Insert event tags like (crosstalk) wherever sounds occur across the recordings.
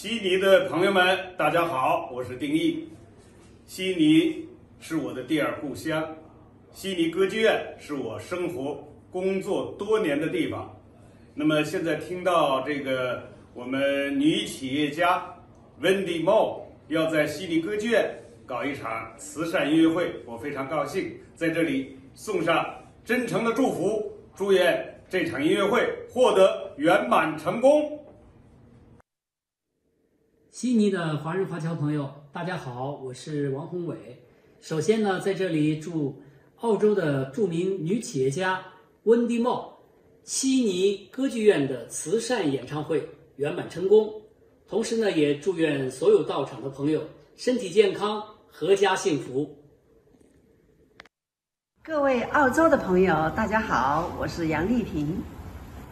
悉尼的朋友们，大家好，我是丁毅。悉尼是我的第二故乡，悉尼歌剧院是我生活、工作多年的地方。那么现在听到这个，我们女企业家 Wendy Mo 要在悉尼歌剧院搞一场慈善音乐会，我非常高兴，在这里送上真诚的祝福，祝愿这场音乐会获得圆满成功。悉尼的华人华侨朋友，大家好，我是王宏伟。首先呢，在这里祝澳洲的著名女企业家温迪茂悉尼歌剧院的慈善演唱会圆满成功。同时呢，也祝愿所有到场的朋友身体健康，阖家幸福。各位澳洲的朋友，大家好，我是杨丽萍。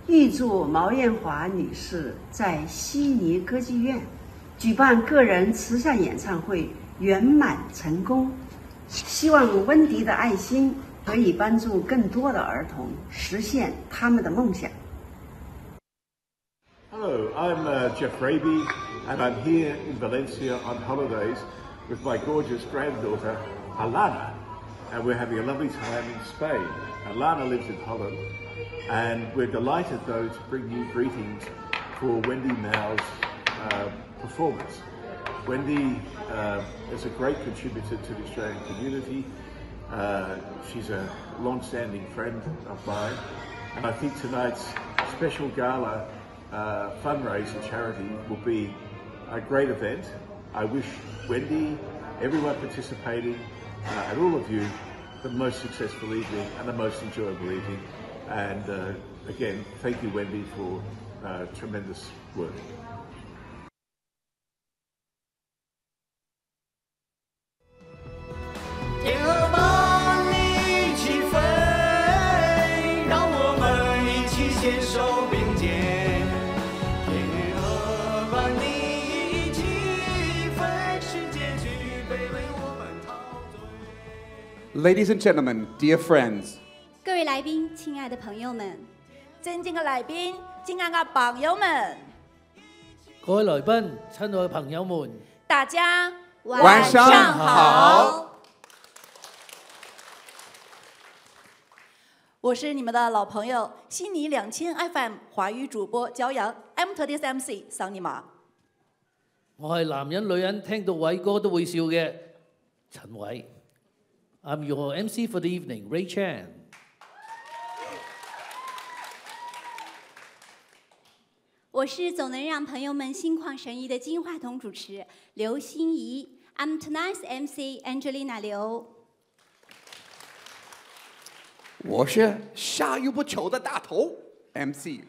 预祝毛艳华女士在悉尼歌剧院。举办个人慈善演唱会圆满成功，希望温迪的爱心可以帮助更多的儿童实现他们的梦想。Hello, I'm uh, Jeff Raby, and I'm here in Valencia on holidays with my gorgeous granddaughter Alana, and we're having a lovely time in Spain. Alana lives in Holland, and we're delighted though to bring you greetings for Wendy Mao's uh, performance. Wendy uh, is a great contributor to the Australian community. Uh, she's a long-standing friend of mine, and I think tonight's special gala uh, fundraiser charity will be a great event. I wish Wendy, everyone participating, uh, and all of you the most successful evening and the most enjoyable evening. And uh, again, thank you, Wendy, for uh, tremendous work. Ladies and gentlemen, dear friends，各位来宾，亲爱的朋友们，尊敬的来宾，亲爱的朋友们，各位来宾，亲爱的朋友们，大家晚上好。我是你们的老朋友，悉尼两千 FM 华语主播焦阳，M 特 D M C 桑尼玛。我係男人女人聽到偉哥都會笑嘅陳偉。I'm your MC for the evening, Ray Chan。我是总能让朋友们心旷神怡的金话筒主持刘心怡，I'm tonight's MC Angelina 刘。我是下又不求的大头 MC。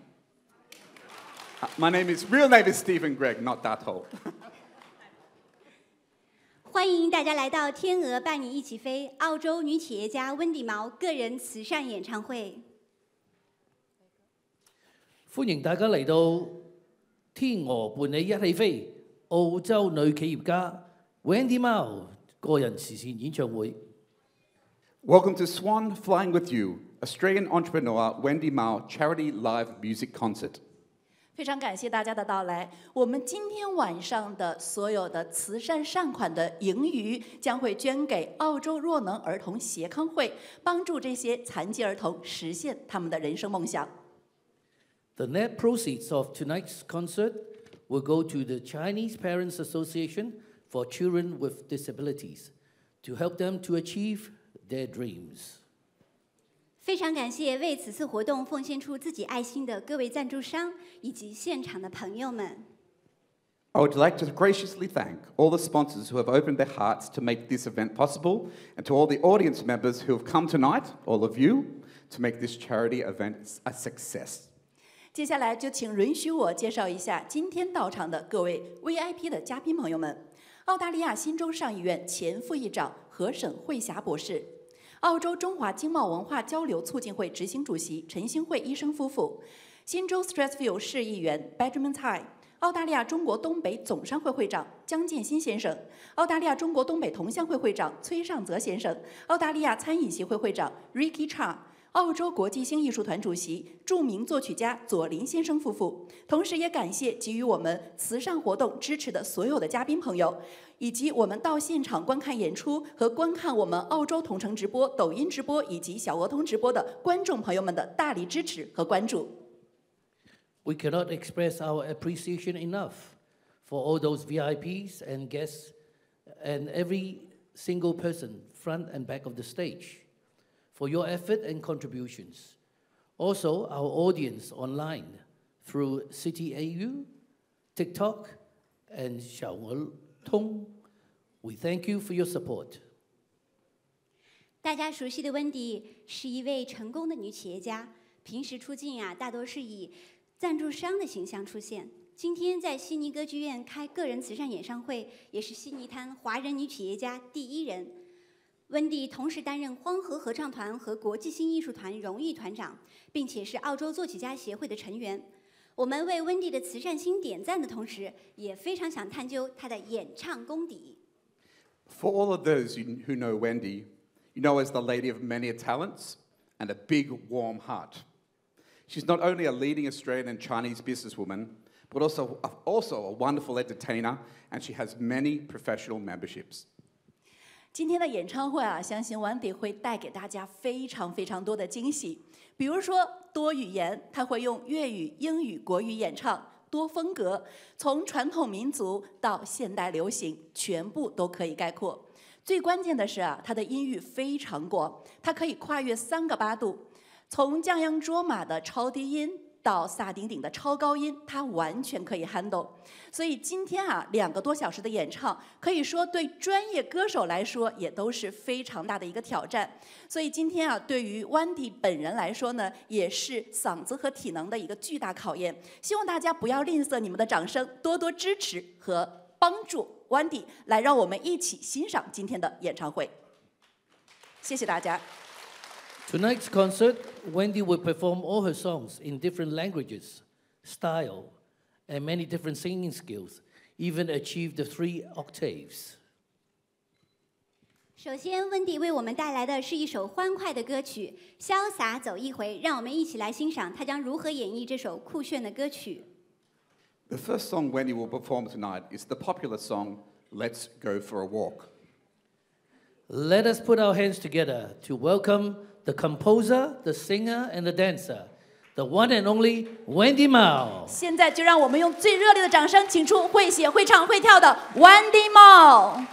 My name is real name is Stephen Gregg, not 大头。(laughs) 欢迎大家来到《天鹅伴你一起飞》澳洲女企业家温迪毛个人慈善演唱会。欢迎大家嚟到《天鹅伴你一起飛》澳洲女企業家 Wendy Mao 個人慈善演唱會。Welcome to Swan Flying with You, Australian entrepreneur Wendy Mao charity live music concert. 非常感谢大家的到来。我们今天晚上的所有的慈善善款的盈余将会捐给澳洲弱能儿童协康会，帮助这些残疾儿童实现他们的人生梦想。The net proceeds of tonight's concert will go to the Chinese Parents Association for Children with Disabilities to help them to achieve their dreams. 非常感谢为此次活动奉献出自己爱心的各位赞助商以及现场的朋友们。I would like to graciously thank all the sponsors who have opened their hearts to make this event possible, and to all the audience members who have come tonight, all of you, to make this charity event a success. 接下来就请允许我介绍一下今天到场的各位 VIP 的嘉宾朋友们：澳大利亚新州上议院前副议长何沈慧霞博士， 澳洲中华经贸文化交流促进会执行主席陈兴慧医生夫妇，新州 Strathfield 市议员 Benjamin Tai，澳大利亚中国东北总商会会长江建新先生，澳大利亚中国东北同乡会会长崔尚泽先生，澳大利亚餐饮协会会长 Ricky Cha，澳洲国际星艺术团主席、著名作曲家左林先生夫妇，同时也感谢给予我们慈善活动支持的所有的嘉宾朋友，以及我们到现场观看演出和观看我们澳洲同城直播、抖音直播以及小鹅通直播的观众朋友们的大力支持和关注。We cannot express our appreciation enough for all those VIPs and guests and every single person, front and back of the stage, for your effort and contributions. Also, our audience online through City AU, TikTok, and Xiao Tong. We thank you for your support. 大家熟悉的温迪是一位成功的女企业家，平时出镜啊，大多是以赞助商的形象出现。今天在悉尼歌剧院开个人慈善演唱会，也是悉尼滩华人女企业家第一人。温蒂同时担任荒河合唱团和国际新艺术团荣誉团长，并且是澳洲作曲家协会的成员。我们为温蒂的慈善心点赞的同时，也非常想探究她的演唱功底。 For all of those who who know Wendy, you know her as the lady of many talents and a big, warm heart. She's not only a leading Australian and Chinese businesswoman, but also, also a wonderful entertainer, and she has many professional memberships. 今天的演唱会啊，相信 Wendy 会带给大家非常非常多的惊喜。比如说多语言，他会用粤语、英语、国语演唱，多风格，从传统民族到现代流行，全部都可以概括。最关键的是啊，他的音域非常广，它可以跨越三个八度，从降央卓玛的超低音到萨顶顶的超高音，它完全可以 handle。所以今天啊，两个多小时的演唱，可以说对专业歌手来说也都是非常大的一个挑战。所以今天啊，对于 Wendy 本人来说呢，也是嗓子和体能的一个巨大考验。希望大家不要吝啬你们的掌声，多多支持和帮助 Wendy，来让我们一起欣赏今天的演唱会。谢谢大家。Tonight's concert, Wendy will perform all her songs in different languages, style, and many different singing skills, even achieve the three octaves. 首先，温迪为我们带来的是一首欢快的歌曲《潇洒走一回》，让我们一起来欣赏她将如何演绎这首酷炫的歌曲。 The first song Wendy will perform tonight is the popular song Let's Go for a Walk. Let us put our hands together to welcome the composer, the singer, and the dancer, the one and only Wendy Mao. 现在就让我们用最热烈的掌声，请出会写、会唱、会跳的 Wendy Mao。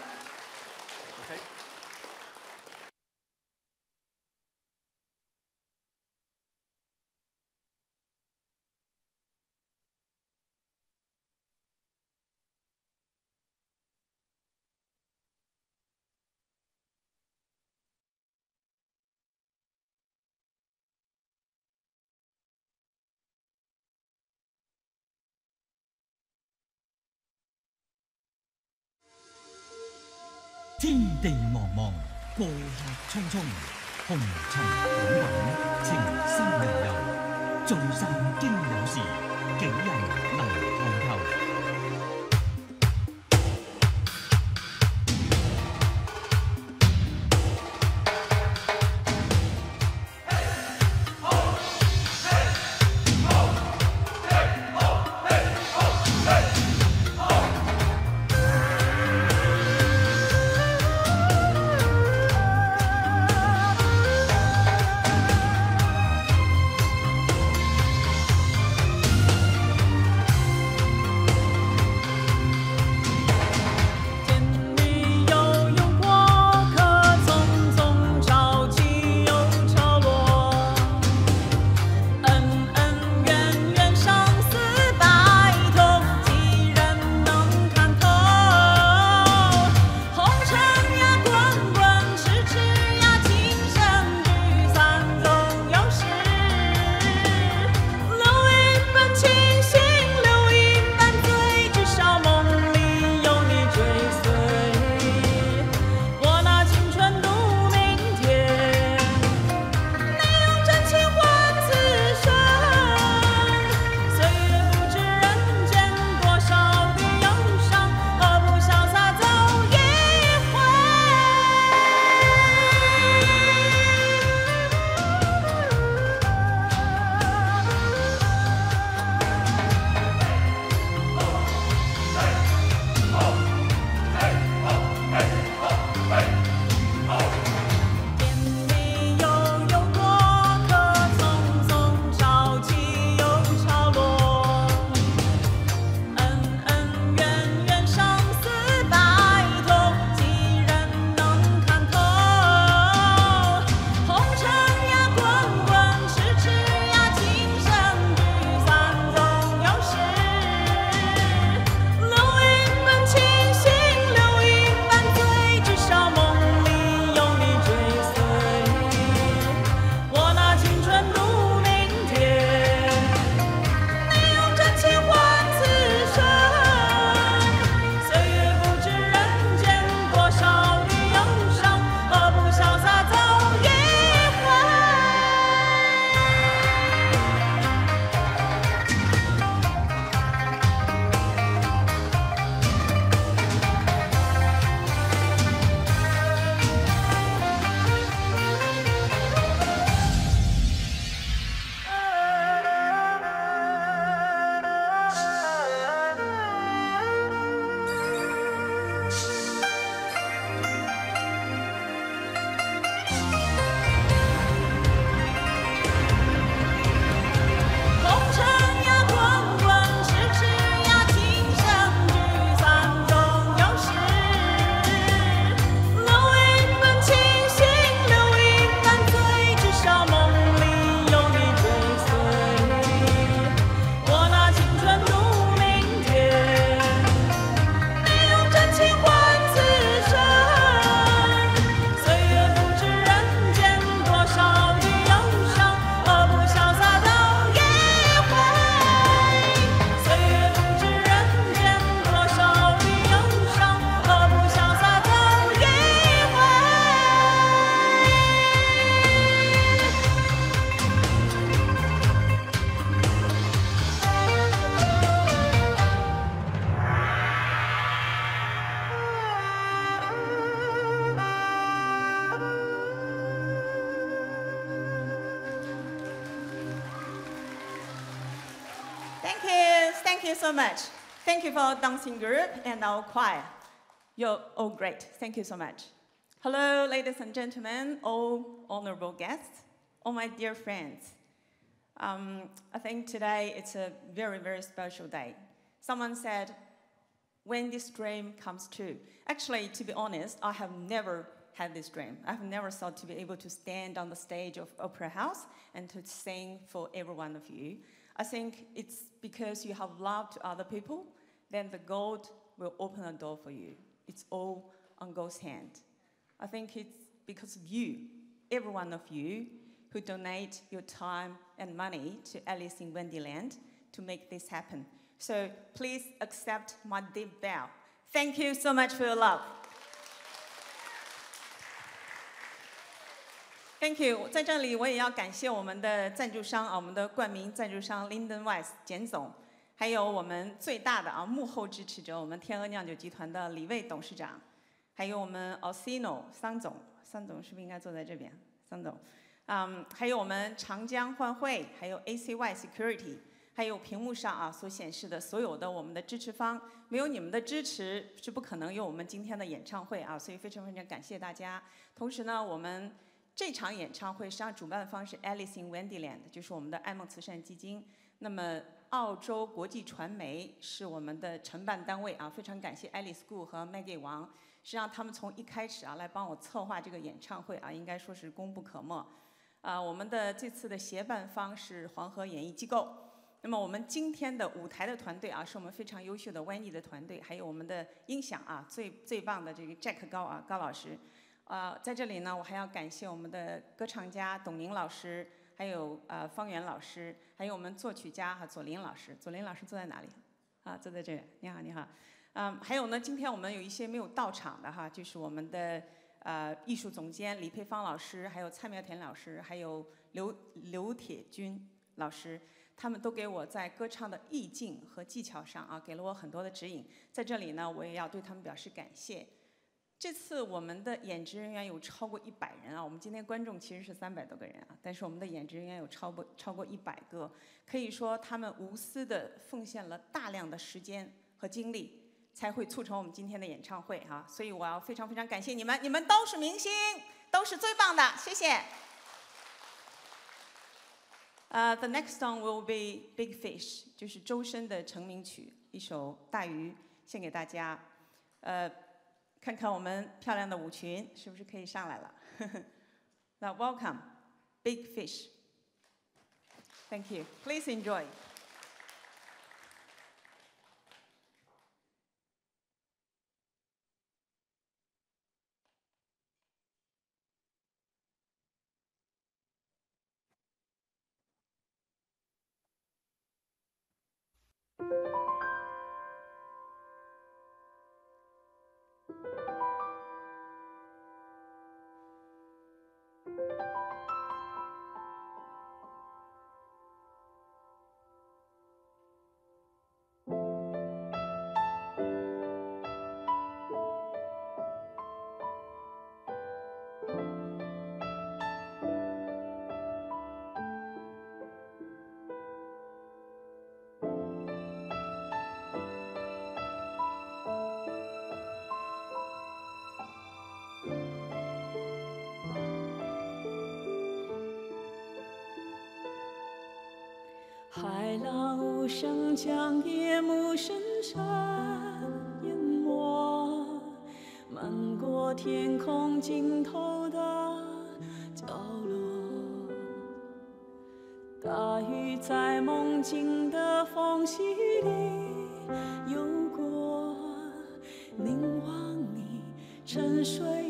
天地茫茫，过客匆匆，红尘滚滚，情深悠悠。聚散经有时几人 you. Thank you so much. Thank you for our dancing group and our choir. You're all great. Thank you so much. Hello, ladies and gentlemen, all honorable guests, all my dear friends. Um, I think today it's a very, very special day. Someone said, when this dream comes true. Actually, to be honest, I have never had this dream. I've never thought to be able to stand on the stage of Opera House and to sing for every one of you. I think it's because you have love to other people, then the God will open a door for you. It's all on God's hand. I think it's because of you, every one of you, who donate your time and money to Alice in Wendyland to make this happen. So please accept my deep bow. Thank you so much for your love. Thank you，在这里我也要感谢我们的赞助商啊，我们的冠名赞助商 Linden Wise 简总，还有我们最大的啊幕后支持者，我们天鹅酿酒集团的李卫董事长，还有我们 Osino 桑总，桑总是不是应该坐在这边？桑总，嗯，还有我们长江换汇，还有 ACY Security，还有屏幕上啊所显示的所有的我们的支持方，没有你们的支持是不可能有我们今天的演唱会啊，所以非常非常感谢大家。同时呢，我们。这场演唱会实际上主办方是 Alice in Wonderland，就是我们的爱梦慈善基金。那么澳洲国际传媒是我们的承办单位啊，非常感谢 Alice Gu 和 Maggie 王，实际上他们从一开始啊来帮我策划这个演唱会啊，应该说是功不可没。啊，我们的这次的协办方是黄河演艺机构。那么我们今天的舞台的团队啊，是我们非常优秀的 Wendy 的团队，还有我们的音响啊，最最棒的这个 Jack 高啊高老师。呃，在这里呢，我还要感谢我们的歌唱家董宁老师，还有呃方圆老师，还有我们作曲家哈左林老师。左林老师坐在哪里？啊，坐在这里。你好，你好。嗯，还有呢，今天我们有一些没有到场的哈，就是我们的呃艺术总监李佩芳老师，还有蔡苗田老师，还有刘刘铁军老师，他们都给我在歌唱的意境和技巧上啊，给了我很多的指引。在这里呢，我也要对他们表示感谢。这次我们的演职人员有超过一百人啊，我们今天观众其实是三百多个人啊，但是我们的演职人员有超过超过一百个，可以说他们无私的奉献了大量的时间和精力，才会促成我们今天的演唱会哈，所以我要非常非常感谢你们，你们都是明星，都是最棒的，谢谢。呃，The next song will be Big Fish，就是周深的成名曲，一首大鱼，献给大家，呃。看看我们漂亮的舞裙是不是可以上来了？那 Welcome, Big Fish. Thank you. Please enjoy. 海浪无声将夜幕深深淹没，漫过天空尽头的角落。大鱼在梦境的缝隙里游过，凝望你沉睡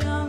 声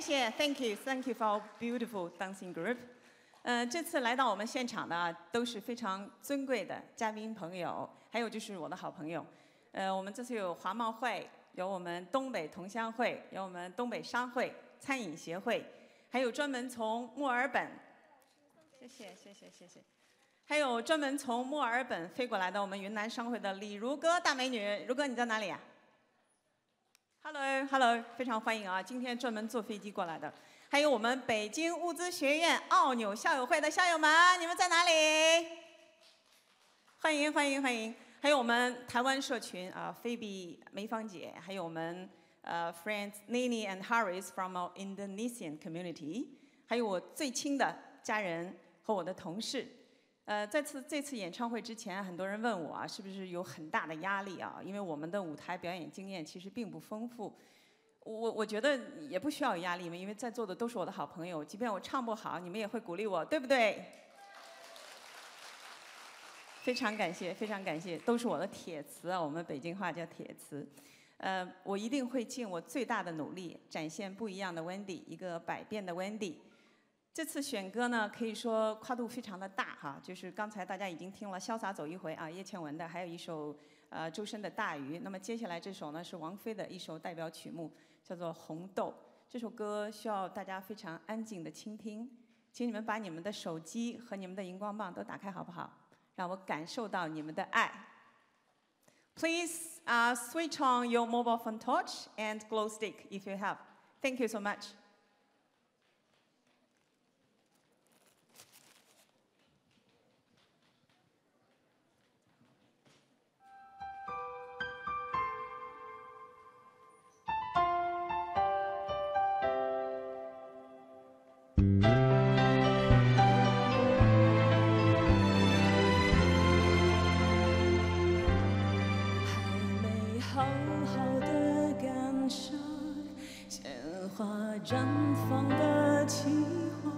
谢谢，Thank you Thank you for beautiful dancing group。呃，这次来到我们现场的都是非常尊贵的嘉宾朋友，还有就是我的好朋友。呃，我们这次有华贸会，有我们东北同乡会，有我们东北商会、餐饮协会，还有专门从墨尔本，谢谢谢谢谢谢，还有专门从墨尔本飞过来的我们云南商会的李如歌大美女，如歌你在哪里啊？Hello，Hello，非常欢迎啊！今天专门坐飞机过来的，还有我们北京物资学院奥纽校友会的校友们，你们在哪里？欢迎欢迎欢迎！还有我们台湾社群啊，菲比梅芳姐，还有我们呃 friends Nini and Harris from our Indonesian community，还有我最亲的家人和我的同事。呃，在次这次演唱会之前，很多人问我啊，是不是有很大的压力啊？因为我们的舞台表演经验其实并不丰富。我我觉得也不需要有压力嘛，因为在座的都是我的好朋友，即便我唱不好，你们也会鼓励我，对不对？(laughs) 非常感谢，非常感谢，都是我的铁词啊，我们北京话叫铁词。呃，我一定会尽我最大的努力，展现不一样的 Wendy，一个百变的 Wendy。这次选歌呢，可以说跨度非常的大哈，就是刚才大家已经听了《潇洒走一回》啊，叶倩文的，还有一首呃周深的《大鱼》。那么接下来这首呢是王菲的一首代表曲目，叫做《红豆》。这首歌需要大家非常安静的倾听，请你们把你们的手机和你们的荧光棒都打开好不好？让我感受到你们的爱。Please uh, switch on your mobile phone torch and glow stick if you have. Thank you so much. 绽放的气候，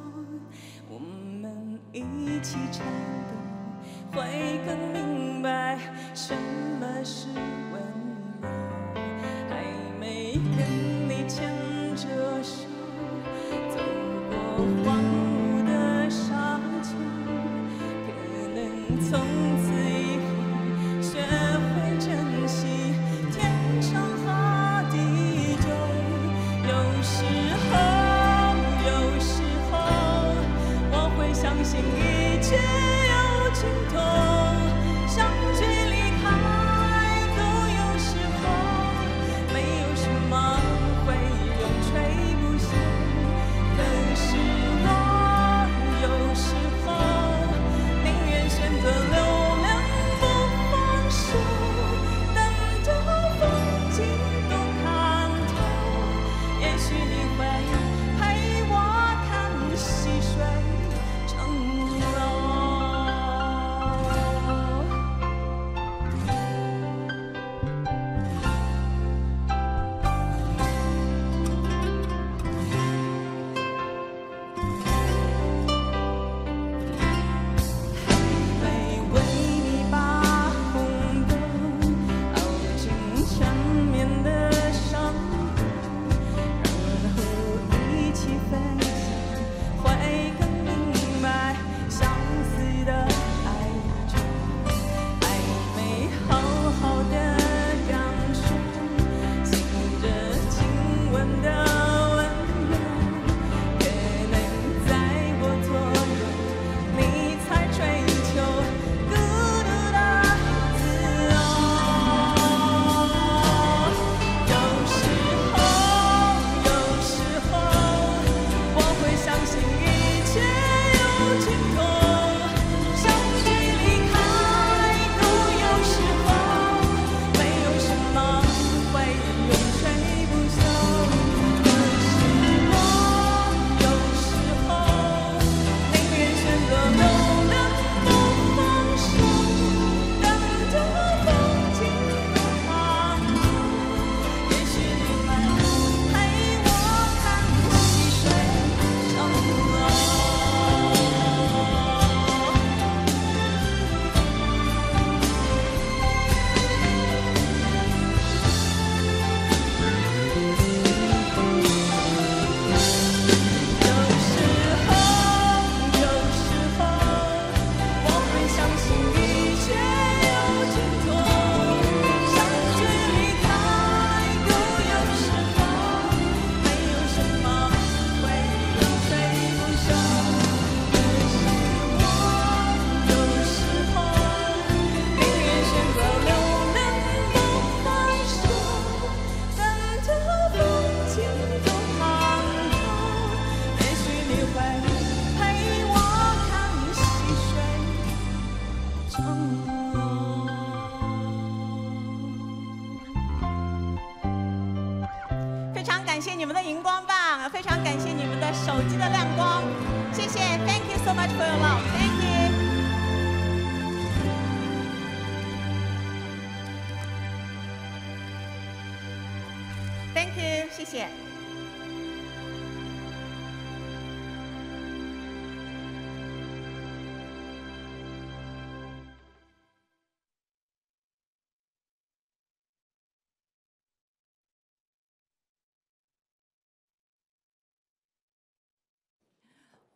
我们一起颤抖，会更明白什么是温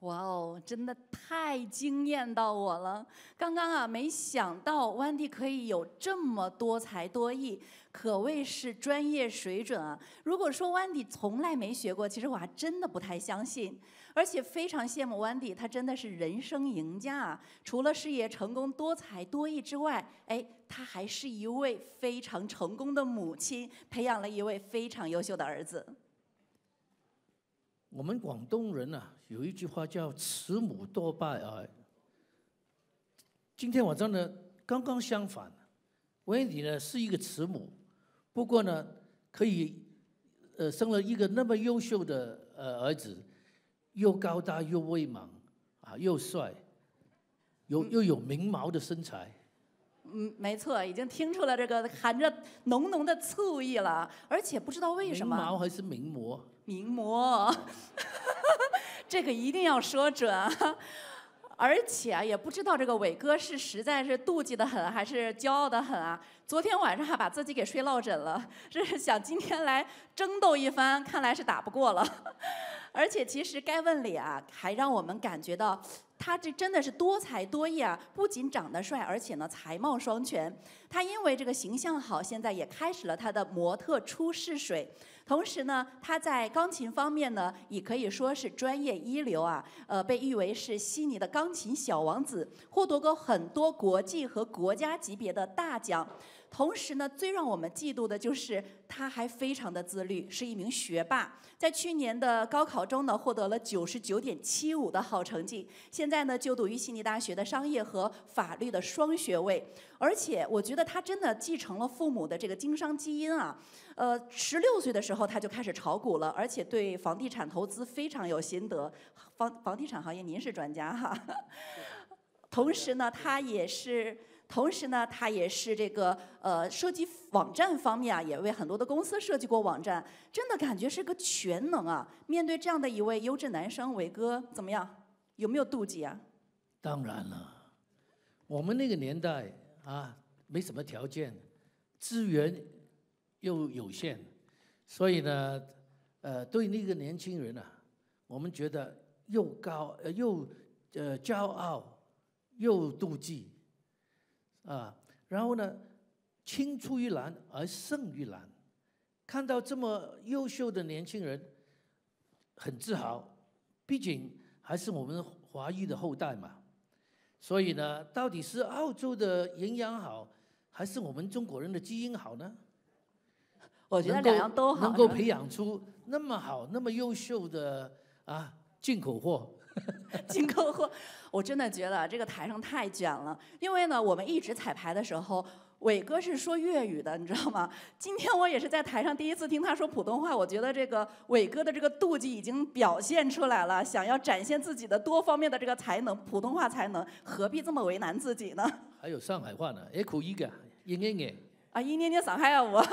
哇哦，真的太惊艳到我了！刚刚啊，没想到 Wendy 可以有这么多才多艺，可谓是专业水准啊！如果说 Wendy 从来没学过，其实我还真的不太相信。而且非常羡慕 Wendy，，她真的是人生赢家啊！除了事业成功、多才多艺之外，哎，她还是一位非常成功的母亲，培养了一位非常优秀的儿子。我们广东人啊，有一句话叫“慈母多败儿”。今天晚上呢，刚刚相反，温迪呢是一个慈母，不过呢，可以呃生了一个那么优秀的呃儿子，又高大又威猛啊，又帅，有又有明毛的身材。嗯，没错，已经听出了这个含着浓浓的醋意了，而且不知道为什么。明毛还是名模？名模，(laughs) 这个一定要说准啊！(laughs) 而且啊，也不知道这个伟哥是实在是妒忌的很，还是骄傲的很啊！昨天晚上还把自己给睡落枕了，(laughs) 是想今天来争斗一番，看来是打不过了。(laughs) 而且其实该问里啊，还让我们感觉到他这真的是多才多艺啊！不仅长得帅，而且呢才貌双全。他因为这个形象好，现在也开始了他的模特初试水。同时呢，他在钢琴方面呢，也可以说是专业一流啊。呃，被誉为是悉尼的钢琴小王子，获得过很多国际和国家级别的大奖。同时呢，最让我们嫉妒的就是他还非常的自律，是一名学霸。在去年的高考中呢，获得了九十九点七五的好成绩。现在呢，就读于悉尼大学的商业和法律的双学位。而且，我觉得他真的继承了父母的这个经商基因啊。呃，十六岁的时候他就开始炒股了，而且对房地产投资非常有心得。房房地产行业，您是专家哈。同时呢，他也是。同时呢，他也是这个呃设计网站方面啊，也为很多的公司设计过网站，真的感觉是个全能啊。面对这样的一位优质男生，伟哥怎么样？有没有妒忌啊？当然了，我们那个年代啊，没什么条件，资源又有限，所以呢，呃，对那个年轻人啊，我们觉得又高呃又呃骄傲又妒忌。啊，然后呢，青出于蓝而胜于蓝，看到这么优秀的年轻人，很自豪，毕竟还是我们华裔的后代嘛。所以呢，到底是澳洲的营养好，还是我们中国人的基因好呢？我觉得两样都好。能够培养出那么好、那么优秀的啊进口货。(laughs) 金口货，我真的觉得这个台上太卷了。因为呢，我们一直彩排的时候，伟哥是说粤语的，你知道吗？今天我也是在台上第一次听他说普通话，我觉得这个伟哥的这个妒忌已经表现出来了，想要展现自己的多方面的这个才能，普通话才能，何必这么为难自己呢？还有上海话呢，也可以的，一年年。啊，一年年上海啊，我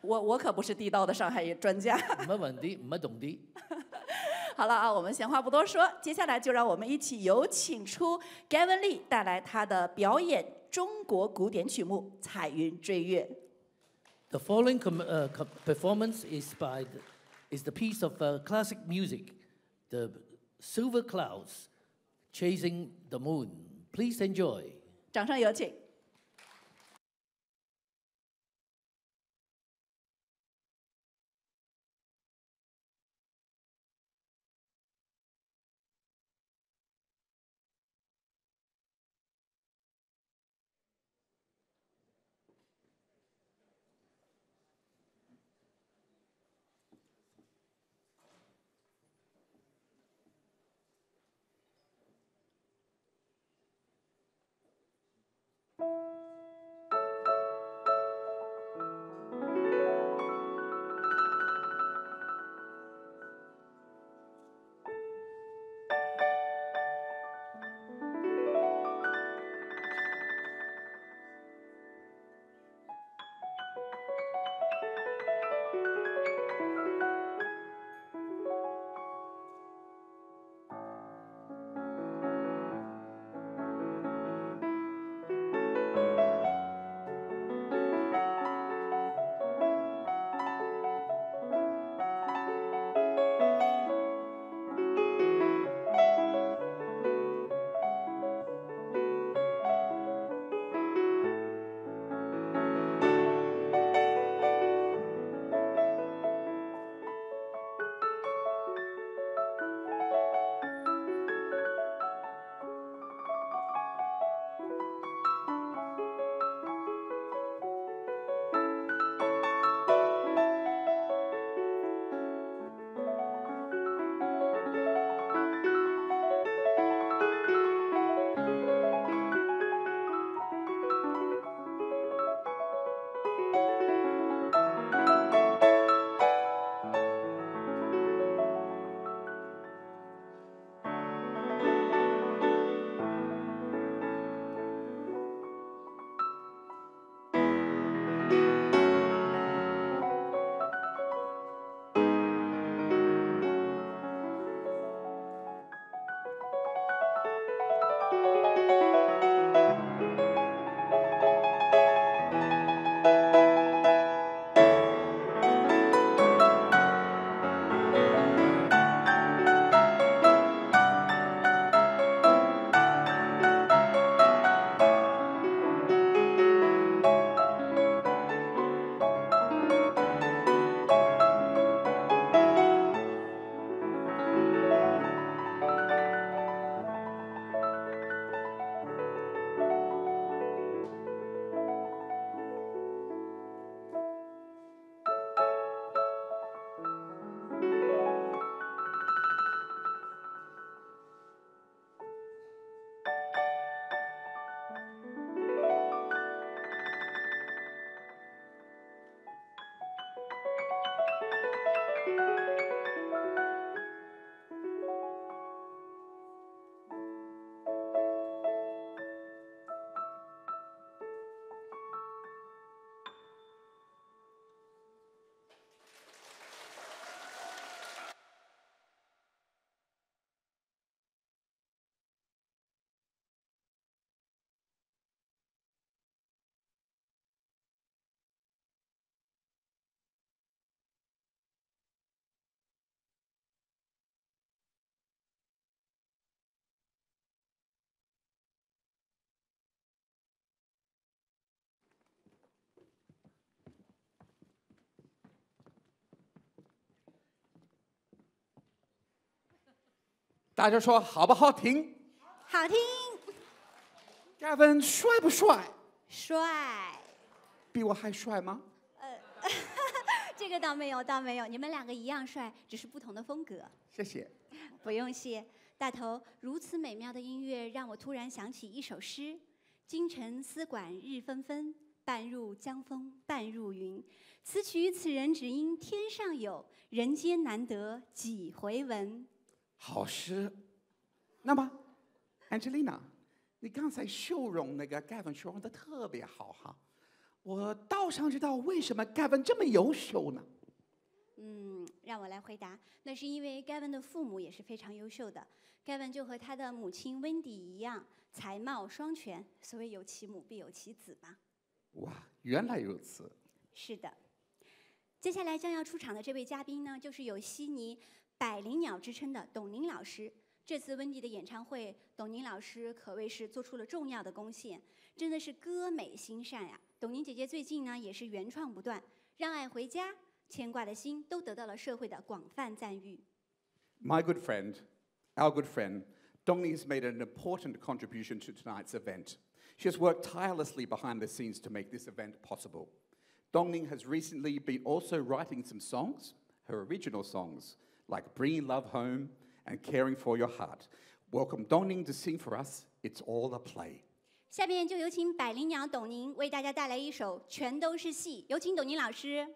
我我可不是地道的上海专家。没问题，没懂的。好了啊，我们闲话不多说，接下来就让我们一起有请出 Gavin Lee 带来他的表演中国古典曲目《彩云追月》。The following uh, performance is by the, is the piece of uh, classic music, the Silver Clouds, Chasing the Moon. Please enjoy. 掌声有请。大家说好不好听好听，？Gavin 帅不帅？帅。比我还帅吗？呃 (laughs) 这个倒没有，倒没有，你们两个一样帅，只是不同的风格。谢谢。不用谢，大头，如此美妙的音乐让我突然想起一首诗：“京城丝管日纷纷，半入江风半入云。此曲此人只应天上有，人间难得几回闻。好诗。那么，Angelina，你刚才形容那个 Gavin 形容的特别好哈。我倒想知道为什么 Gavin 这么优秀呢？嗯，让我来回答，那是因为 Gavin 的父母也是非常优秀的。Gavin 就和他的母亲 Wendy 一样，才貌双全。所谓有其母必有其子嘛。哇，原来如此。是的。接下来将要出场的这位嘉宾呢，就是有悉尼“百灵鸟”之称的董宁老师。这次温迪的演唱会，董宁老师可谓是做出了重要的贡献，真的是歌美心善呀、董宁姐姐最近呢，也是原创不断，《让爱回家》《牵挂的心》都得到了社会的广泛赞誉。My good friend, our good friend, Dongni has made an important contribution to tonight's event. She has worked tirelessly behind the scenes to make this event possible. Dongning has recently been also writing some songs, her original songs, like Bringing Love Home and Caring for Your Heart. Welcome Dongning to sing for us It's All a Play. 下面就有请百灵鸟董宁为大家带来一首《全都是戏》，有请董宁老师。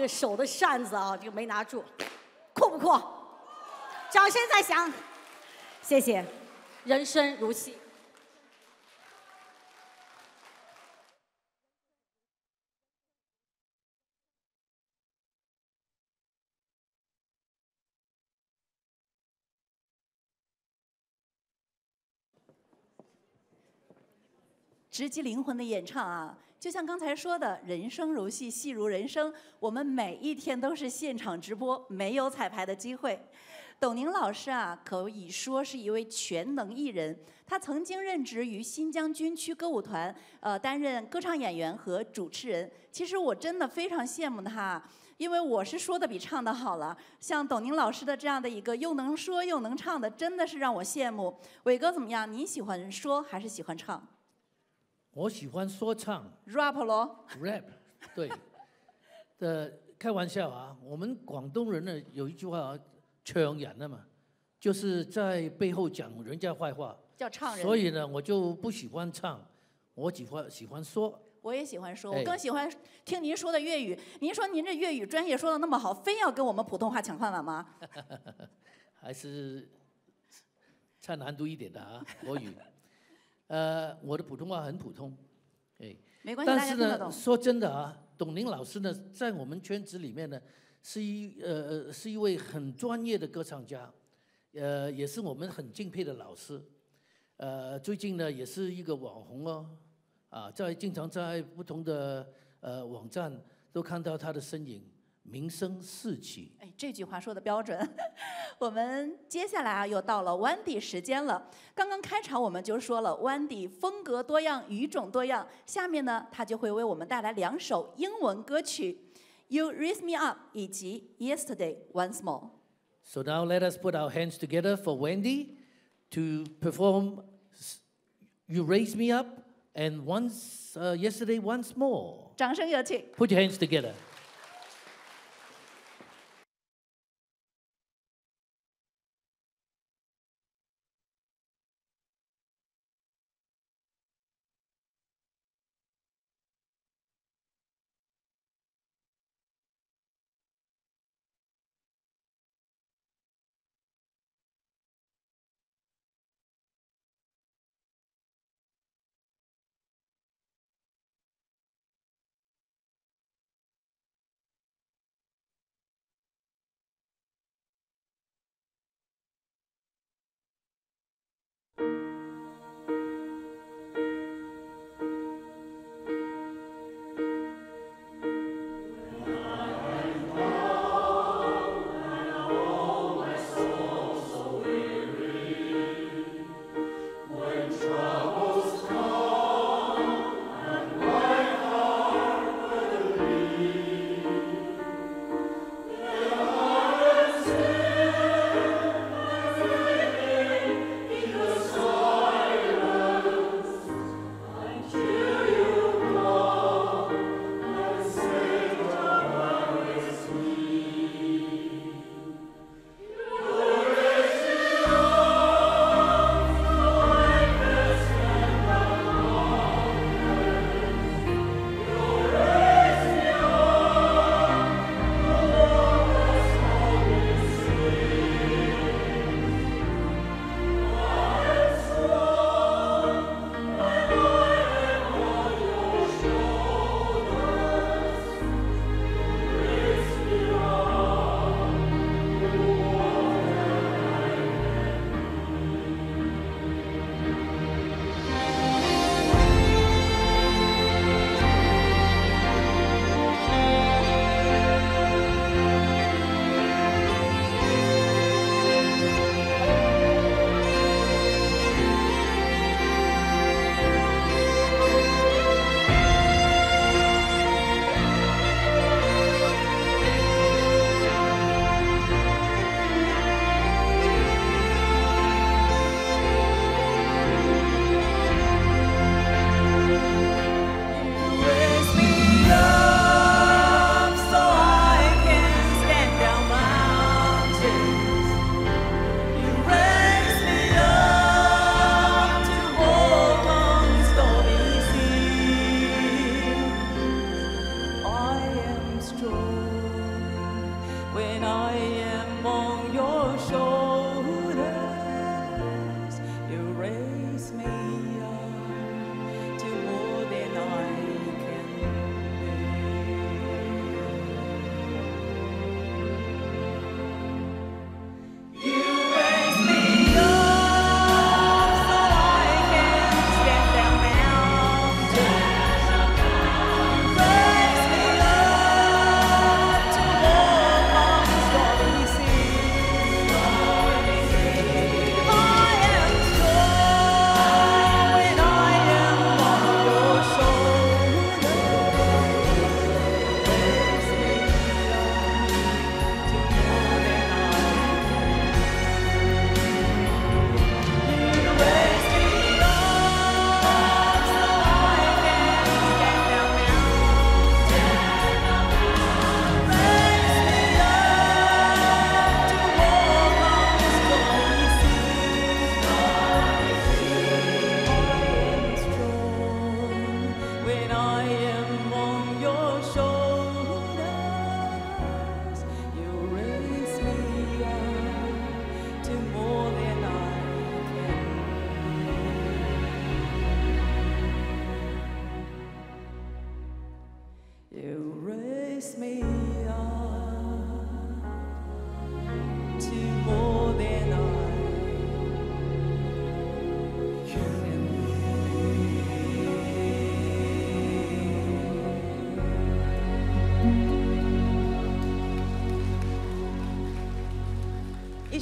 这个手的扇子啊，这个没拿住，酷不酷？掌声再响，谢谢。人生如戏。直击灵魂的演唱啊！就像刚才说的，人生如戏，戏如人生。我们每一天都是现场直播，没有彩排的机会。董宁老师啊，可以说是一位全能艺人。他曾经任职于新疆军区歌舞团，呃，担任歌唱演员和主持人。其实我真的非常羡慕他，因为我是说的比唱的好了。像董宁老师的这样的一个又能说又能唱的，真的是让我羡慕。伟哥怎么样？你喜欢说还是喜欢唱？我喜欢说唱，rap 咯，rap，对，的开玩笑啊，我们广东人呢有一句话啊，唱人啊嘛，就是在背后讲人家坏话，叫唱人。所以呢，我就不喜欢唱，我喜欢喜欢说。我也喜欢说，我更喜欢听您说的粤语。您说您这粤语专业说的那么好，非要跟我们普通话抢饭碗吗？(laughs) 还是差难度一点的啊，国语。呃，我的普通话很普通，哎，没关系，但是呢，说真的啊，董玲老师呢，在我们圈子里面呢，是一呃呃是一位很专业的歌唱家，呃，也是我们很敬佩的老师，呃，最近呢，也是一个网红哦，啊，在经常在不同的呃网站都看到他的身影。名声四起。哎，这句话说的标准。我们接下来啊，又到了 Wendy 时间了。刚刚开场我们就说了，Wendy 风格多样，语种多样。下面呢，他就会为我们带来两首英文歌曲，《You Raise Me Up》以及《Yesterday Once More》。So now let us put our hands together for Wendy to perform "You Raise Me Up" and once uh, "Yesterday Once More." 掌声有请。Put your hands together.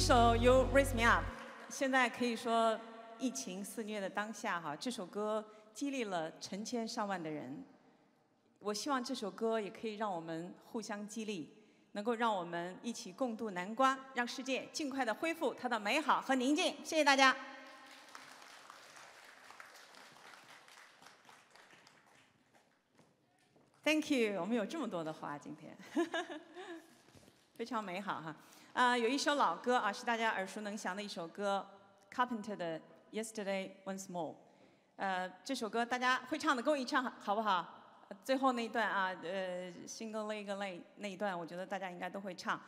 首《You Raise Me Up》，现在可以说疫情肆虐的当下哈，这首歌激励了成千上万的人。我希望这首歌也可以让我们互相激励，能够让我们一起共度难关，让世界尽快的恢复它的美好和宁静。谢谢大家。Thank you，我们有这么多的花今天，(laughs) 非常美好哈。啊、有一首老歌啊，是大家耳熟能详的一首歌，Carpenter 的《Yesterday Once More》。呃，这首歌大家会唱的，跟我一唱好不好？最后那一段啊，呃，Single Leg l e 那一段，我觉得大家应该都会唱。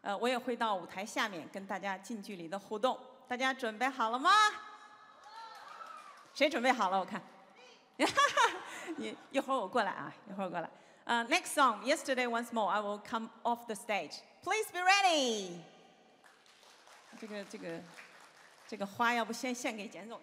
呃，我也会到舞台下面跟大家近距离的互动。大家准备好了吗？谁准备好了？我看。(laughs) 一一会儿我过来啊，一会儿我过来。呃、n e x t song, Yesterday Once More, I will come off the stage. Please be ready. 这个这个这个花，要不先献给简总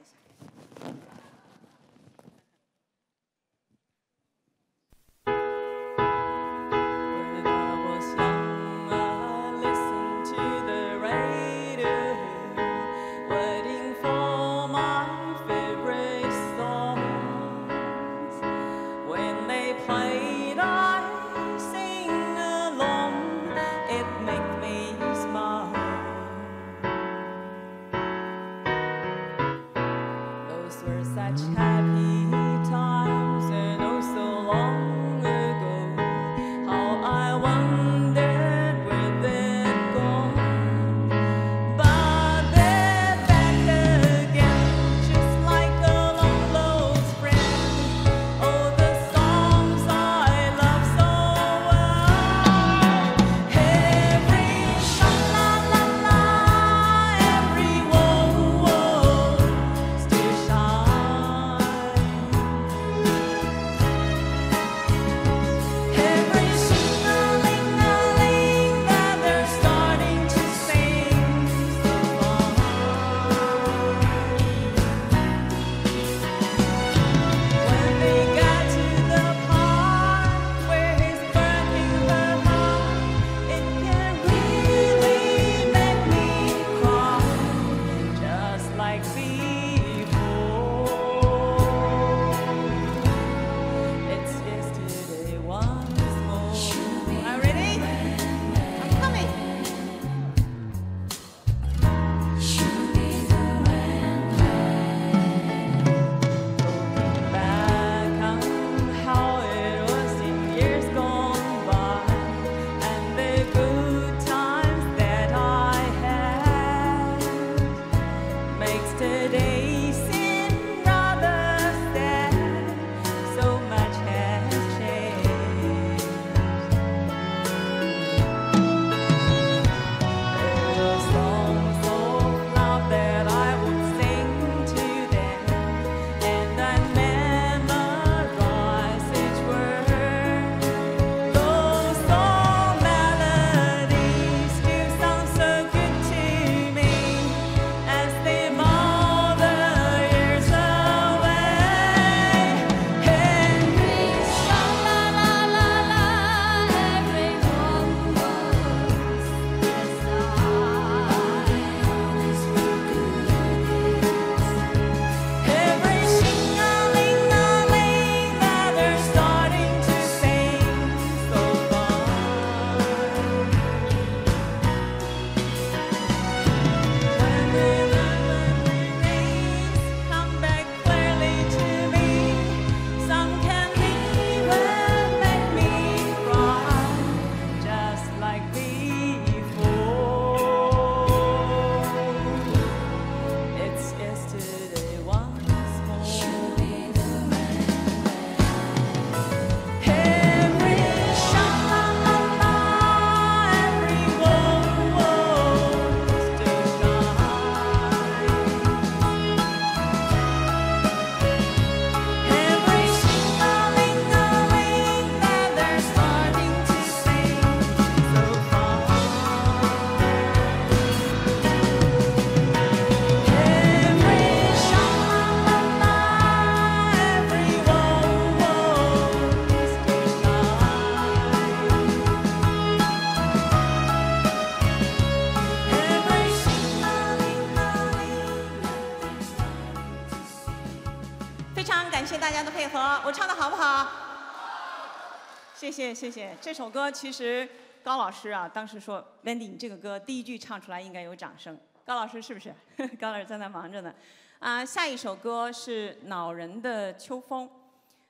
谢谢。这首歌其实高老师啊，当时说 Wendy 你这个歌第一句唱出来应该有掌声。高老师是不是？(laughs) 高老师在那忙着呢。啊，下一首歌是《恼人的秋风》。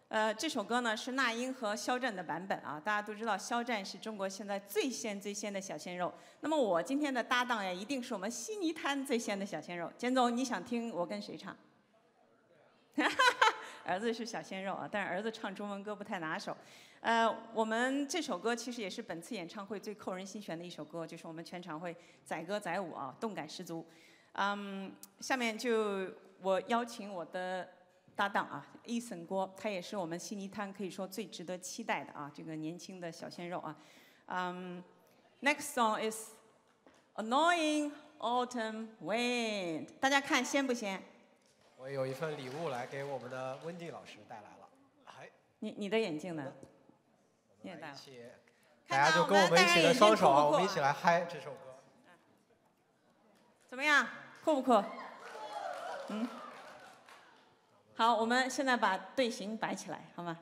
呃，这首歌呢是那英和肖战的版本啊。大家都知道肖战是中国现在最鲜最鲜的小鲜肉。那么我今天的搭档呀，一定是我们悉尼滩最鲜的小鲜肉。简总，你想听我跟谁唱？(laughs) 儿子是小鲜肉啊，但是儿子唱中文歌不太拿手。呃，我们这首歌其实也是本次演唱会最扣人心弦的一首歌，就是我们全场会载歌载舞啊，动感十足。嗯，下面就我邀请我的搭档啊，，Eason 郭，他也是我们悉尼滩可以说最值得期待的啊，这个年轻的小鲜肉啊。嗯，Next song is Annoying Autumn Wind，大家看鲜不鲜？我有一份礼物来给我们的温蒂老师带来了，哎，你你的眼镜呢？你也带了。大家就跟我们一起的双手啊，我们一起来嗨这首歌。怎么样，酷不酷？嗯。好，我们现在把队形摆起来，好吗？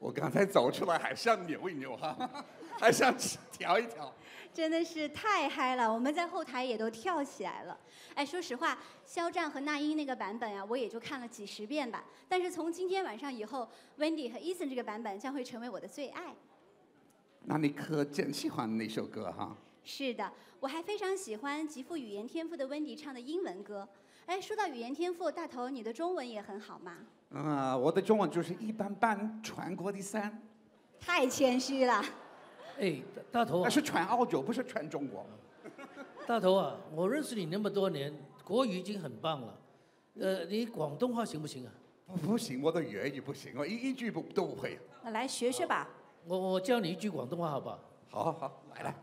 我刚才走出来还想扭一扭哈，还想调一调。(laughs) 真的是太嗨了，我们在后台也都跳起来了。哎，说实话，肖战和那英那个版本啊，我也就看了几十遍吧。但是从今天晚上以后，Wendy 和 Eason 这个版本将会成为我的最爱。那你可真喜欢那首歌哈？是的，我还非常喜欢极富语言天赋的 Wendy 唱的英文歌。哎，说到语言天赋，大头你的中文也很好嘛？啊、我的中文就是一般般，全国第三。太谦虚了。哎，大头啊那，是全澳洲，不是全中国。大头啊，我认识你那么多年，国语已经很棒了。呃，你广东话行不行啊？不不行，我的粤语不行，我一一句不都不会。那来学学吧。我我教你一句广东话好不好？好好好，来来。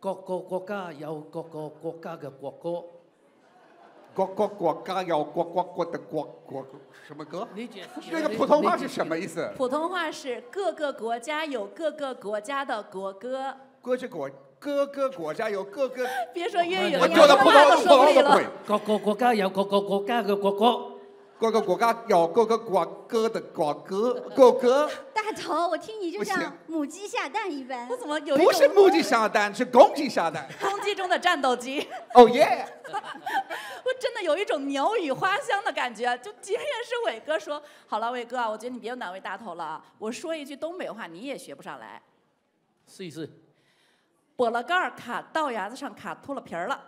各个国家有各个国家嘅国歌。各個國家有各國國的国国什么歌？你解那个普通话是什么意思？普通话是各个国家有各个国家的国歌。各个国各个国家有各个。(laughs) 别说粤语了，我連普通話都说不利了。各个国家有各个国家的国歌。各个国家有各个国歌的国歌 (laughs) 国歌。大头，我听你就像母鸡下蛋一般。我怎么有一不是母鸡下蛋，(laughs) 是公鸡下蛋。公鸡中的战斗机？(laughs) 哦耶！我真的有一种鸟语花香的感觉。就即便是伟哥说，好了，伟哥啊，我觉得你别难为大头了啊。我说一句东北话，你也学不上来。试一試。剝了蓋兒卡到牙子上卡秃了皮儿了。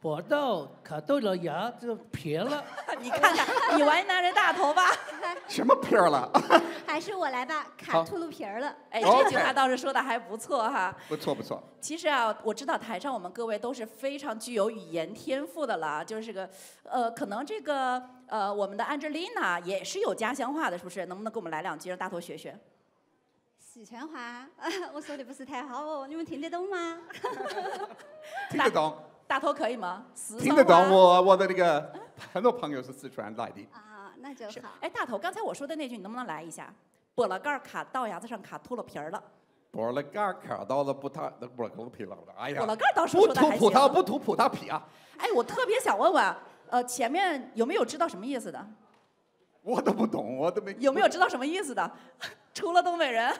剝到卡豆了牙就撇了。(laughs) 你看看，你玩男人大头吧？(laughs) 什麼皮兒了？(laughs) 还是我来吧，卡秃噜皮儿了。哎這句话倒是说的还不错哈。不错不错。其实啊，我知道台上我们各位都是非常具有语言天赋的了，就是這個，呃，可能这个，呃，我们的 Angelina 也是有家乡话的，是不是？能不能给我们来两句，让大头学学？四川话，我说的不是太好哦，你们听得懂吗？听得懂，大头可以嗎？四川聽得懂。我我的那个很多朋友是四川来的。啊，那就好。哎，大头，刚才我说的那句，你能不能来一下？剝了蓋兒卡到牙子上卡秃了皮儿了。剝了蓋兒卡到了葡萄，剝了皮了。哎呀，剝了蓋兒倒是不說的還吐葡萄。不吐葡萄皮啊！哎，我特别想问问，呃，前面有没有知道什么意思的？我都不懂，我都没。有没有知道什么意思的？(laughs) 除了东北人。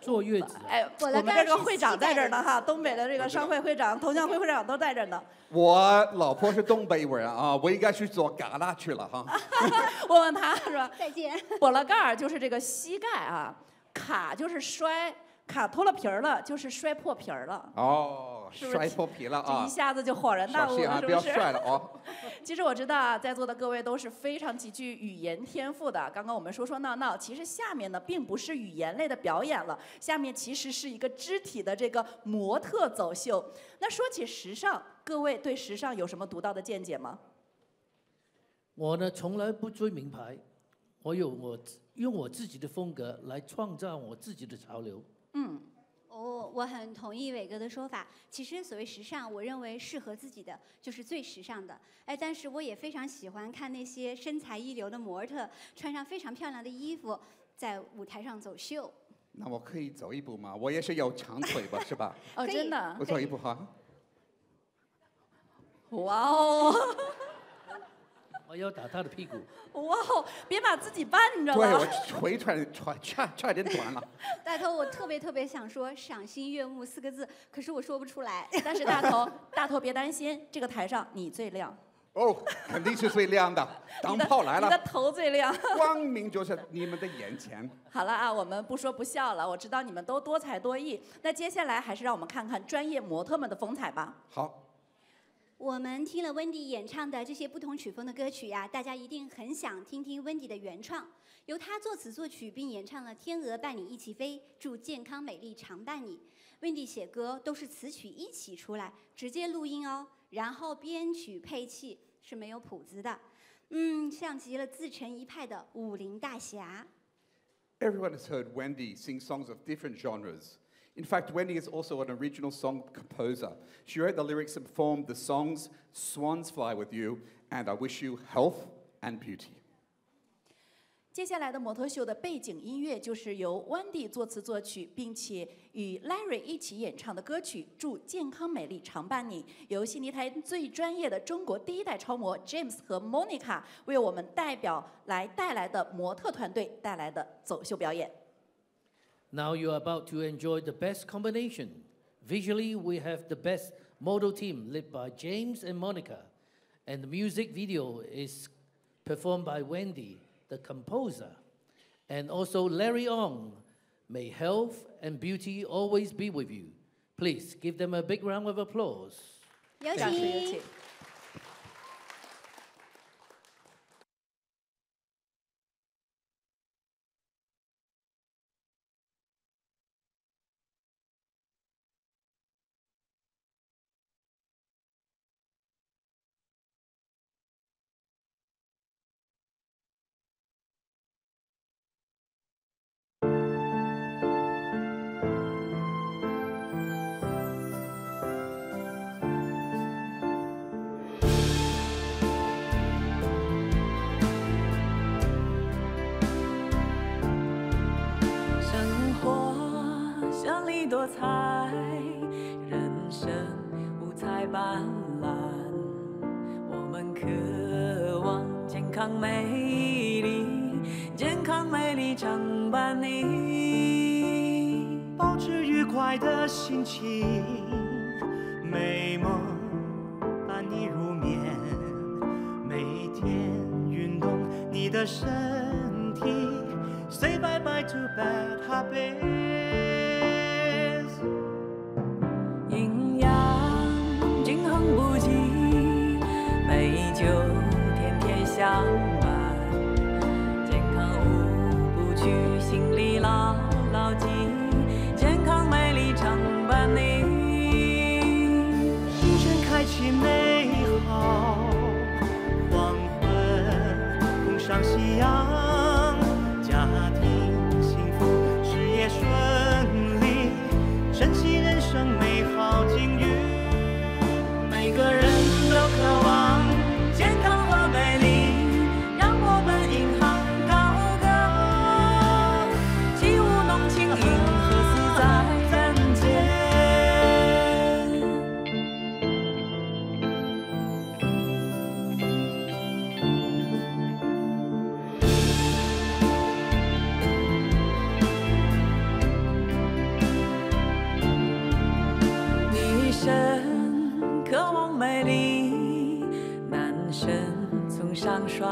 坐月子啊。哎，我们这个会长在这儿呢哈，东北的这个商会会长、同乡会会长都在這兒呢。我老婆是东北人啊，我应该去做旮旯去了哈。(laughs) 问问他是吧？(laughs) 再见。跛了盖儿就是这个膝盖啊，卡就是摔，卡脱了皮儿了就是摔破皮儿了。哦，是不是摔破皮了啊一！下子就恍然大悟了，啊，是不是？不要摔了哦。(laughs) 其实我知道啊，在座的各位都是非常极具语言天赋的。刚刚我们说说闹闹，其实下面呢并不是语言类的表演了，下面其实是一个肢体的这个模特走秀。那说起时尚，各位对时尚有什么独到的见解吗？我呢从来不追名牌，我有我用我自己的风格来创造我自己的潮流。嗯，哦，我很同意伟哥的说法。其实所谓时尚，我认为适合自己的就是最时尚的。哎，但是我也非常喜欢看那些身材一流的模特，穿上非常漂亮的衣服，在舞台上走秀。那我可以走一步吗？我也是有长腿吧，是吧？哦，真的我，走一步哈。哇哦，我要打他的屁股。哇哦，别把自己绊着了。对，我。腿差點差差差點斷了。(laughs) 大头，我特别特别想说“赏心悦目”四个字，可是我说不出来。(laughs) 但是大头，大头别担心，这个台上你最亮，哦，肯定是最亮的，(laughs) 當你的炮來你的头，最亮。光明就是你们的眼前。好了啊，我们不说不笑了。我知道你们都多才多艺，那接下来还是让我们看看专业模特们的风采吧。好，我们听了温迪演唱的这些不同曲风的歌曲呀、大家一定很想聽聽温迪的原创。由他作词作曲并演唱了《天鹅伴你一起飞》，祝健康美丽常伴你。温迪写歌都是词曲一起出来，直接录音哦，然后编曲配器是没有谱子的。嗯，像极了自成一派的武林大侠。Everyone has heard Wendy sing songs of different genres. In fact, Wendy is also an original song composer. She wrote the lyrics and performed the songs Swans Fly With You and I wish you health and beauty. 接下来的模特秀的背景音乐就是由 Wendy 作词作曲，并且与 Larry 一起演唱的歌曲《祝健康美丽常伴你》，由悉尼台最专业的中国第一代超模 James 和 Monica 为我们代表来带来的模特团队带来的走秀表演。Now you are about to enjoy the best combination. Visually, we have the best model team led by James and Monica, and the music video is performed by Wendy, the composer, and also Larry Ong. May health and beauty always be with you. Please give them a big round of applause. 有请。多彩，人生五彩斑斓。我们渴望健康美丽，健康美丽常伴你。保持愉快的心情，美梦伴你入眠，每天运动你的身体，say bye bye to bad habit。里牢牢记，健康美丽常伴你。清晨开启美好，黄昏碰上夕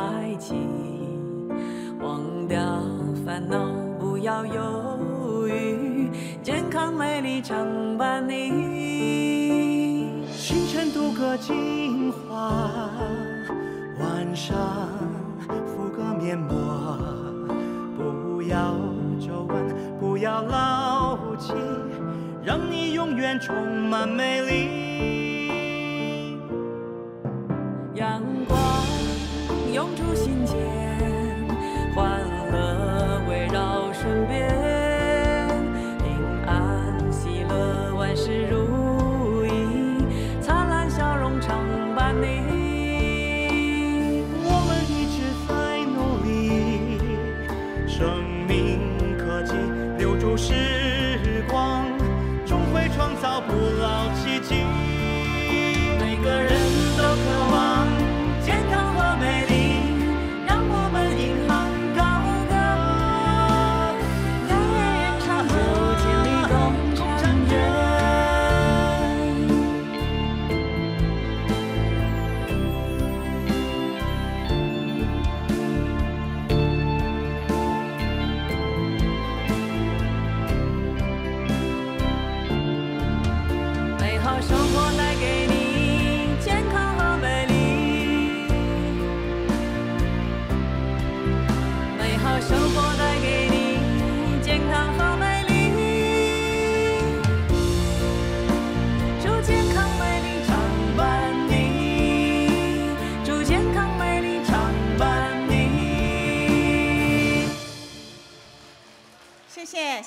爱情，忘掉烦恼，不要犹豫，健康美丽常伴你。清晨涂个精华，晚上敷个面膜，不要皱纹，不要老气，让你永远充满美丽。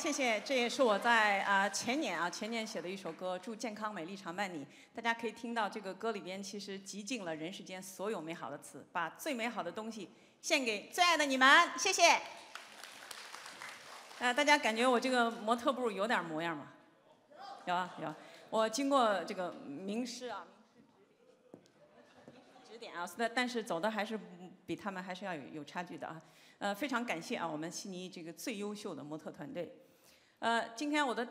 谢谢，这也是我在啊、前年啊前年写的一首歌《祝健康美丽常伴你》。大家可以听到这个歌里边其实极尽了人世间所有美好的词，把最美好的东西献给最爱的你们，谢谢。呃，大家感觉我这个模特步有点模样吗？有啊有啊，我经过这个名师啊。指点啊，但但是走的还是比他们还是要有有差距的啊。呃，非常感谢啊，我们悉尼这个最优秀的模特团队。呃，今天我的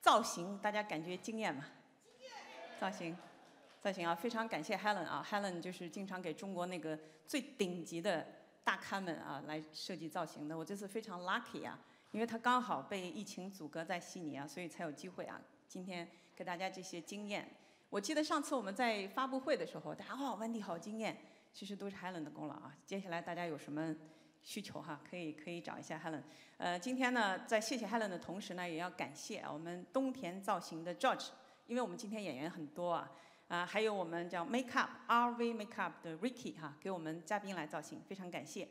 造型大家感觉惊艳吗？惊艳造型，造型啊，非常感谢 Helen 啊，Helen 就是经常给中国那个最顶级的大咖们啊来设计造型的。我这次非常 lucky 啊，因为他刚好被疫情阻隔在悉尼啊，所以才有机会啊，今天给大家这些经验。我记得上次我们在发布会的时候，大家哦，温迪好惊艳，其实都是 Helen 的功劳啊。接下来大家有什么需求哈，可以可以找一下 Helen。呃，今天呢，在谢谢 Helen 的同时呢，也要感谢我们东田造型的 George，因为我们今天演员很多啊，啊、还有我们叫 Makeup RV Makeup 的 Ricky 哈，给我们嘉宾来造型，非常感谢。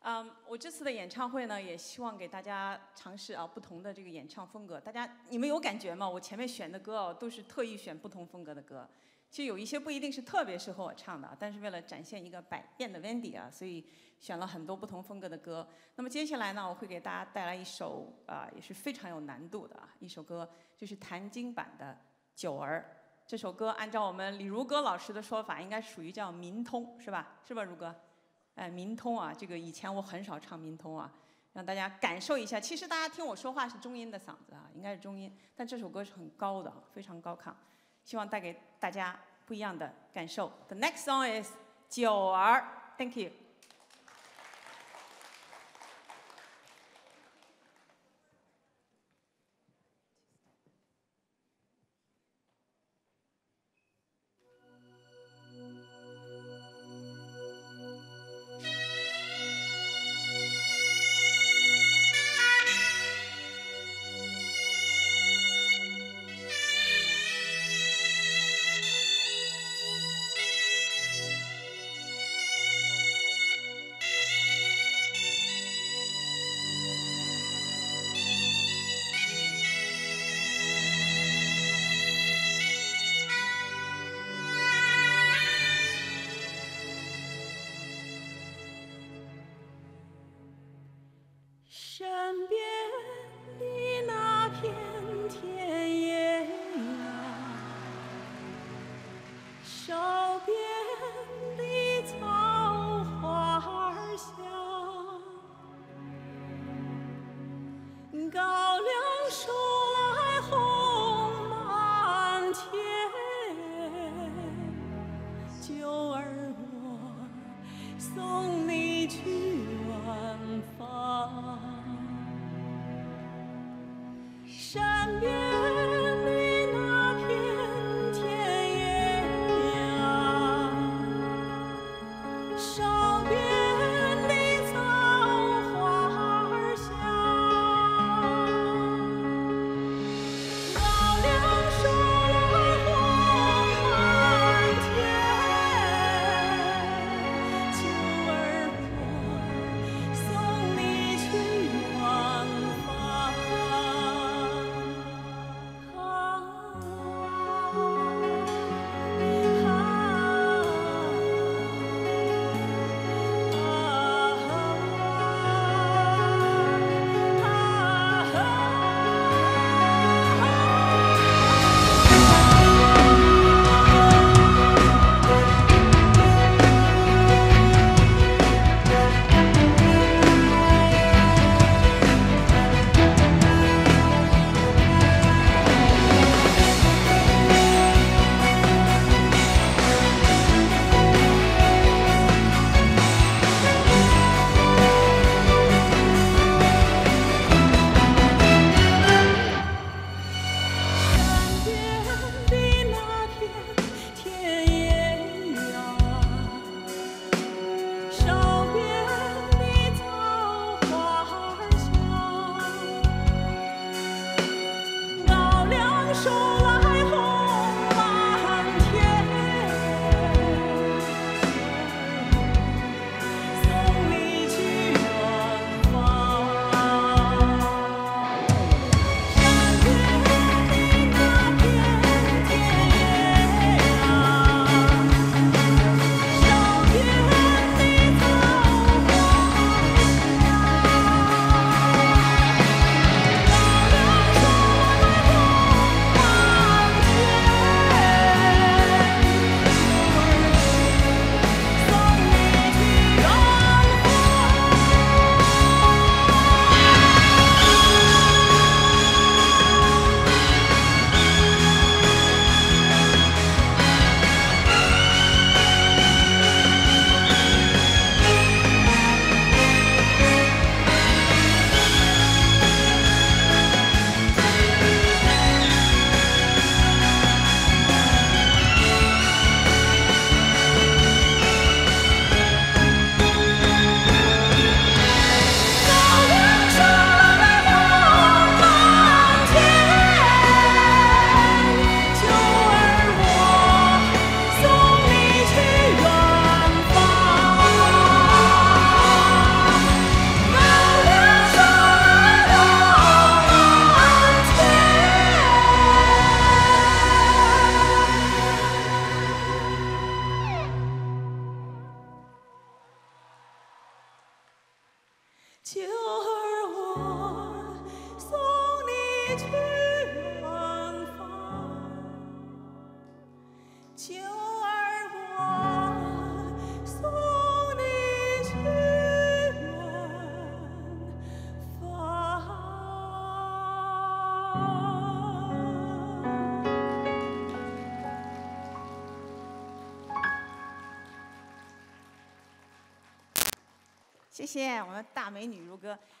嗯，我这次的演唱会呢，也希望给大家尝试啊不同的这个演唱风格。大家你们有感觉吗？我前面选的歌哦，都是特意选不同风格的歌。其实有一些不一定是特别适合我唱的，但是为了展现一个百变的 Wendy 啊，所以选了很多不同风格的歌。那么接下来呢，我会给大家带来一首啊、也是非常有难度的啊一首歌，就是谭晶版的《九儿》。这首歌按照我们李如歌老师的说法，应该属于叫民通，是吧？是吧，如歌？哎，民通啊，这个以前我很少唱民通啊，让大家感受一下。其实大家听我说话是中音的嗓子啊，应该是中音，但这首歌是很高的，非常高亢，希望带给大家不一样的感受。The next song is 九儿，Thank you。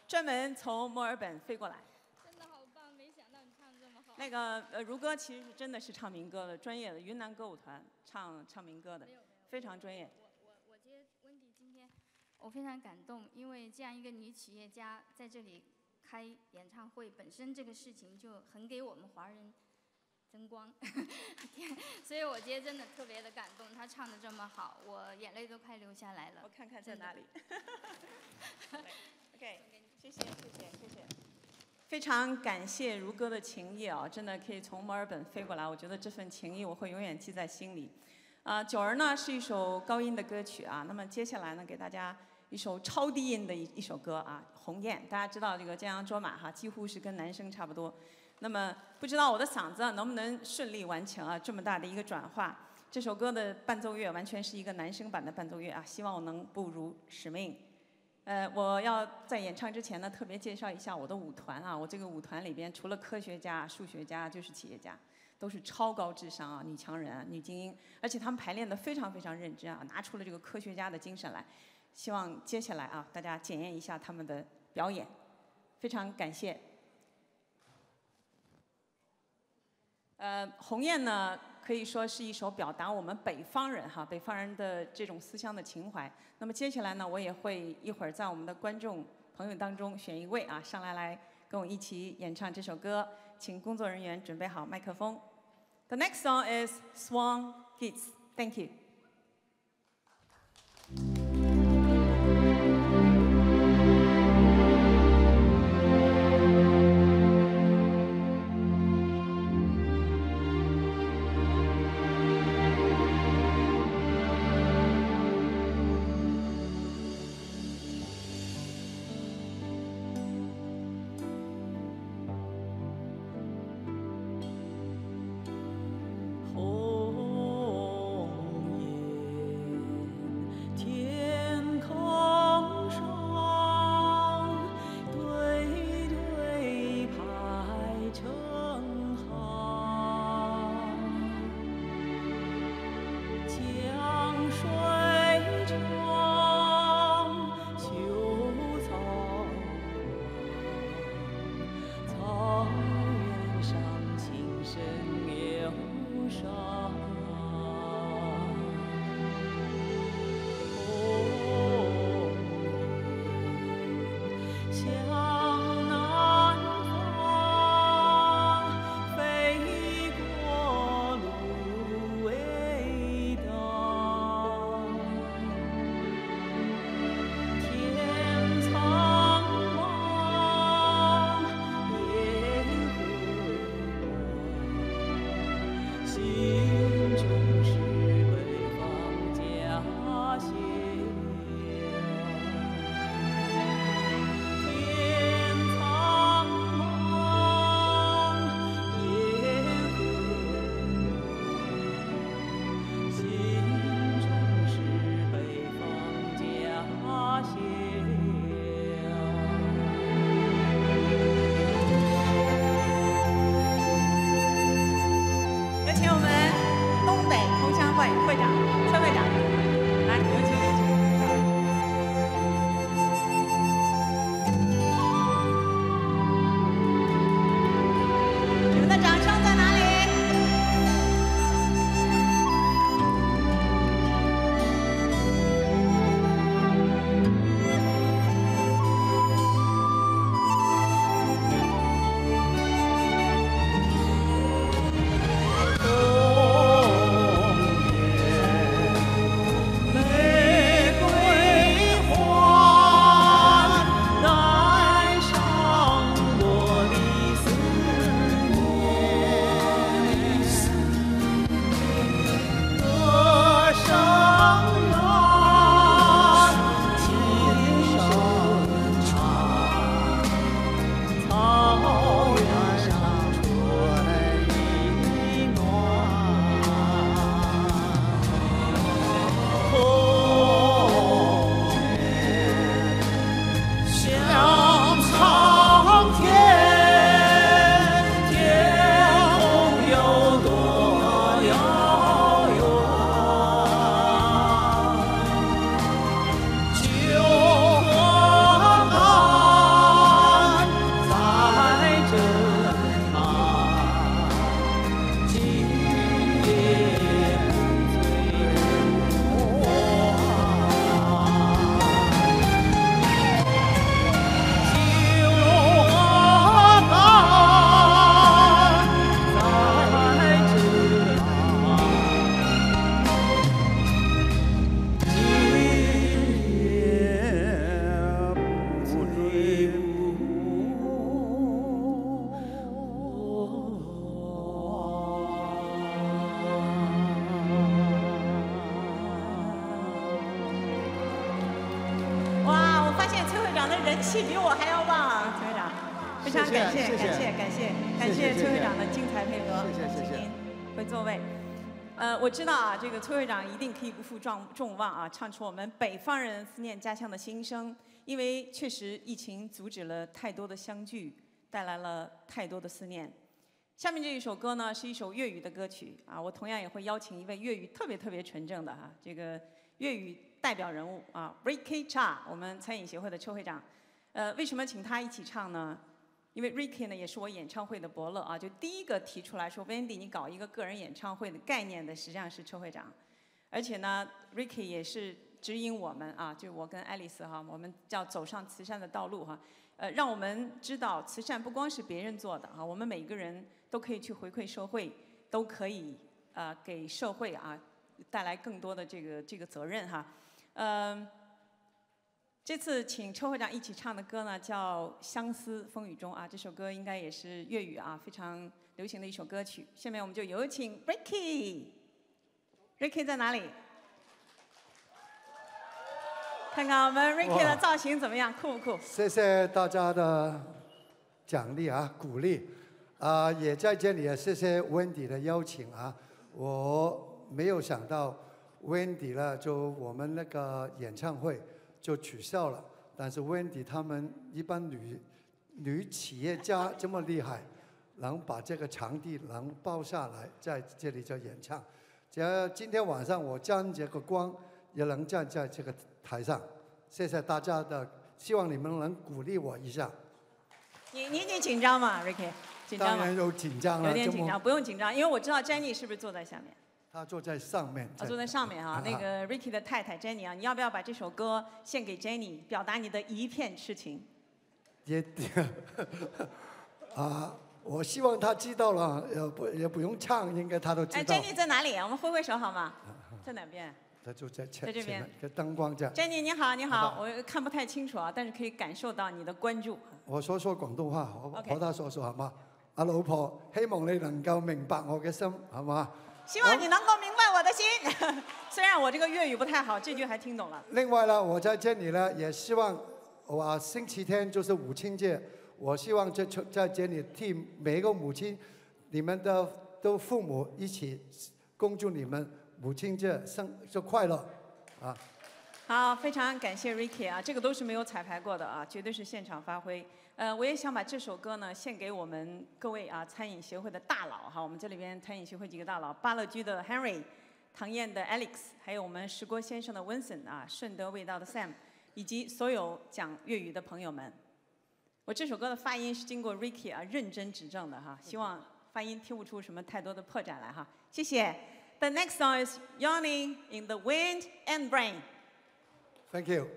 专门从墨尔本飞过来。真的好棒，没想到你唱得这么好。那个呃，如歌其实是真的是唱民歌的，专业的云南歌舞团唱唱民歌的，非常专业。我我我接温迪今天，我非常感动，因为这样一个女企业家在这里开演唱会，本身这个事情就很给我们华人争光，天所以我今天真的特别的感动，她唱的这么好，我眼泪都快流下来了。我看看在哪里。(laughs) OK，谢谢谢谢谢谢。非常感谢如歌的情谊啊，真的可以从墨尔本飞过来，我觉得这份情谊我会永远记在心里。啊，九儿呢是一首高音的歌曲啊，那么接下来呢给大家一首超低音的一一首歌啊，《鸿雁》。大家知道这个江洋卓玛哈，几乎是跟男生差不多。那么不知道我的嗓子能不能顺利完成啊这么大的一个转化？这首歌的伴奏乐完全是一个男生版的伴奏乐啊，希望我能不辱使命。呃，我要在演唱之前呢，特别介绍一下我的舞团啊。我这个舞团里边，除了科学家、数学家，就是企业家，都是超高智商啊，女强人，女精英，而且他们排练的非常非常认真啊，拿出了这个科学家的精神来。希望接下来啊，大家检验一下他们的表演，非常感谢。呃，鸿雁呢，可以说是一首表达我们北方人哈，北方人的这种思乡的情怀。那么接下来呢，我也会一会儿在我们的观众朋友当中选一位啊，上来来跟我一起演唱这首歌，请工作人员准备好麦克风。The next song is Swan Kids. Thank you. 我知道啊，这个崔会长一定可以不负众众望啊，唱出我们北方人思念家乡的心声。因为确实疫情阻止了太多的相聚，带来了太多的思念。下面这一首歌呢，是一首粤语的歌曲啊，我同样也会邀请一位粤语特别特别纯正的哈、这个粤语代表人物啊，Ricky Cha，我们餐饮协会的邱会长。呃，为什么请他一起唱呢？因为 Ricky 呢也是我演唱会的伯乐啊，就第一个提出来说 Wendy 你搞一个个人演唱会的概念的，实际上是邱会长。而且呢，Ricky 也是指引我们啊，就我跟爱丽丝哈，我们叫走上慈善的道路哈。呃，让我们知道慈善不光是别人做的啊，我们每个人都可以去回馈社会，都可以呃给社会啊带来更多的这个这个责任哈。嗯、这次请邱会长一起唱的歌呢，叫《相思风雨中》啊，这首歌应该也是粤语啊非常流行的一首歌曲。下面我们就有请 Ricky。Ricky 在哪里？看看我们 Ricky 的造型怎么样，酷不酷？谢谢大家的奖励啊，鼓励啊、也在这里啊，谢谢 Wendy 的邀请啊。我没有想到 Wendy 呢，就我们那个演唱会就取消了，但是 Wendy 他们一般女女企业家 (laughs) 这么厉害，能把这个场地能包下来，在这里就演唱。只要今天晚上我沾这个光，也能站在这个台上。谢谢大家的，希望你们能鼓励我一下。你你你紧张吗，Ricky？紧张吗？当然有紧张了，有点紧张，不用紧张，因为我知道 Jenny 是不是坐在下面？他坐在上面，啊，坐在上面。啊那个 Ricky 的太太 Jenny 啊，你要不要把这首歌献给 Jenny，表达你的一片痴情？也 (laughs) 啊，我希望他知道了，也不也不用唱，应该他都知哎道。，Jenny 在哪里？我们挥挥手好吗？在哪边他就在前在这边灯光这样。？Jenny 你好，你好，我看不太清楚啊，但是可以感受到你的关注。我说说广东话，我 OK 我他說說係嘛？阿老婆，希望你能够明白我嘅心，係嘛？希望你能够明白我的心。(laughs) 虽然我这个粤语不太好，这句还听懂了。另外呢，我在这里呢，也希望我星期天就是母亲节，我希望在在这里替每一个母亲，你们的都父母一起恭祝你们母亲节生就快乐啊！好，非常感谢 Ricky 啊，这个都是没有彩排过的啊，绝对是现场发挥。呃，我也想把这首歌呢献给我们各位啊餐饮协会的大佬哈，我们这里边餐饮协会几个大佬，巴乐居的 Henry，唐燕的 Alex，还有我们石锅先生的 Vincent 啊，顺德味道的 Sam，以及所有讲粤语的朋友们。我这首歌的发音是经过 Ricky 啊认真指正的哈，希望发音听不出什么太多的破绽来哈，谢谢。The next song is Yawning in the Wind and Rain。Thank you。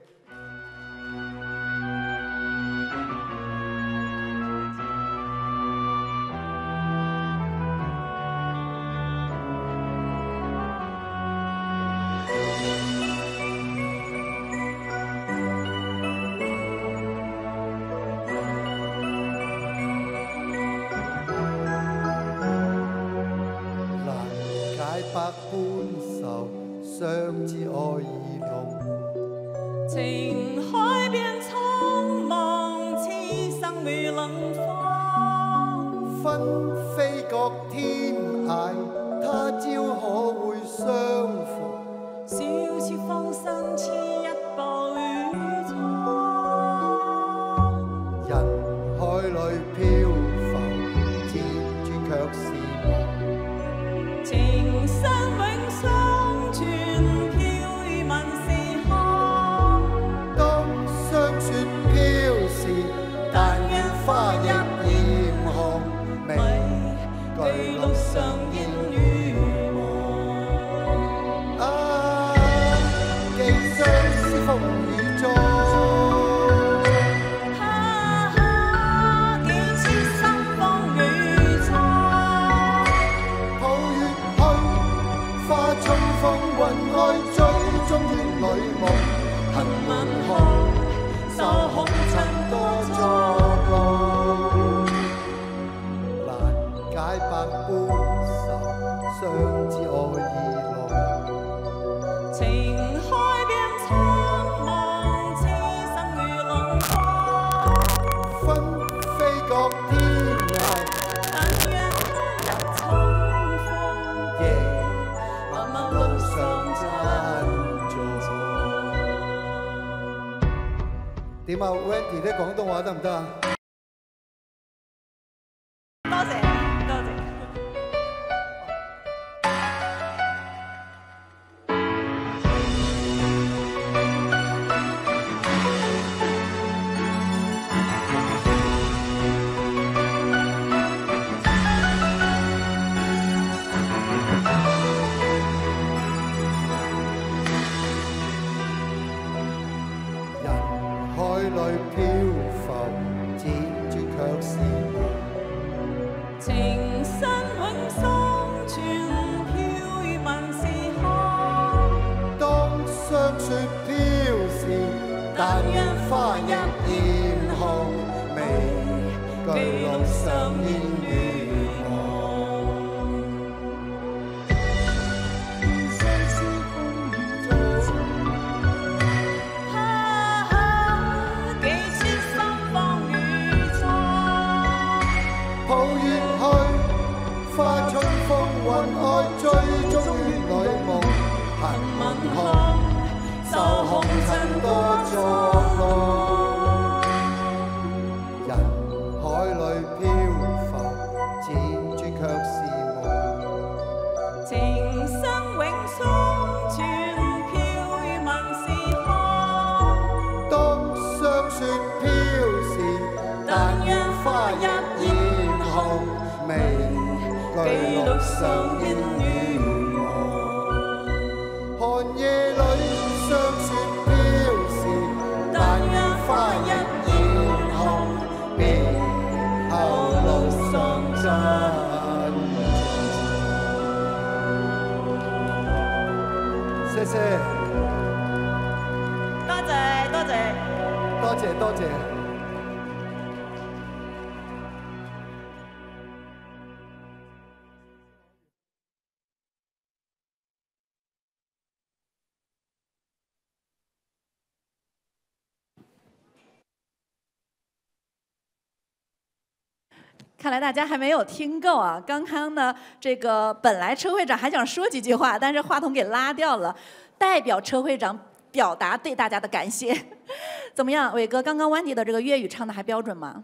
？Wendy 啲廣東話得唔得啊？看来大家还没有听够啊！刚刚呢，这个本来车会长还想说几句话，但是话筒给拉掉了，代表车会长表达对大家的感谢。(laughs) 怎么样，伟哥？刚刚 Wendy 的这个粤语唱的还标准吗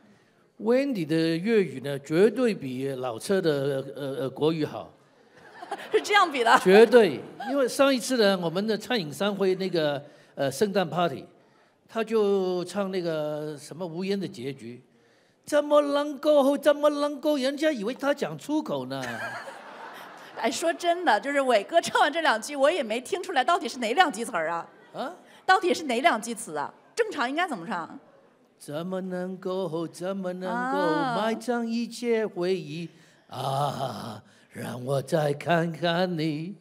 ？Wendy 的粤语呢，绝对比老车的呃呃国语好，(laughs) 是这样比的？绝对。因为上一次呢，我们的餐饮商会那个呃圣诞 party，他就唱那个什么无言的结局，怎么能够怎么能够，人家以为他讲出口呢。(laughs) 哎，说真的，就是伟哥唱完这两句，我也没听出来到底是哪两句词儿啊？啊？到底是哪两句词啊？正常应该怎么唱？怎么能够怎么能够啊埋葬一切回忆啊？让我再看看你，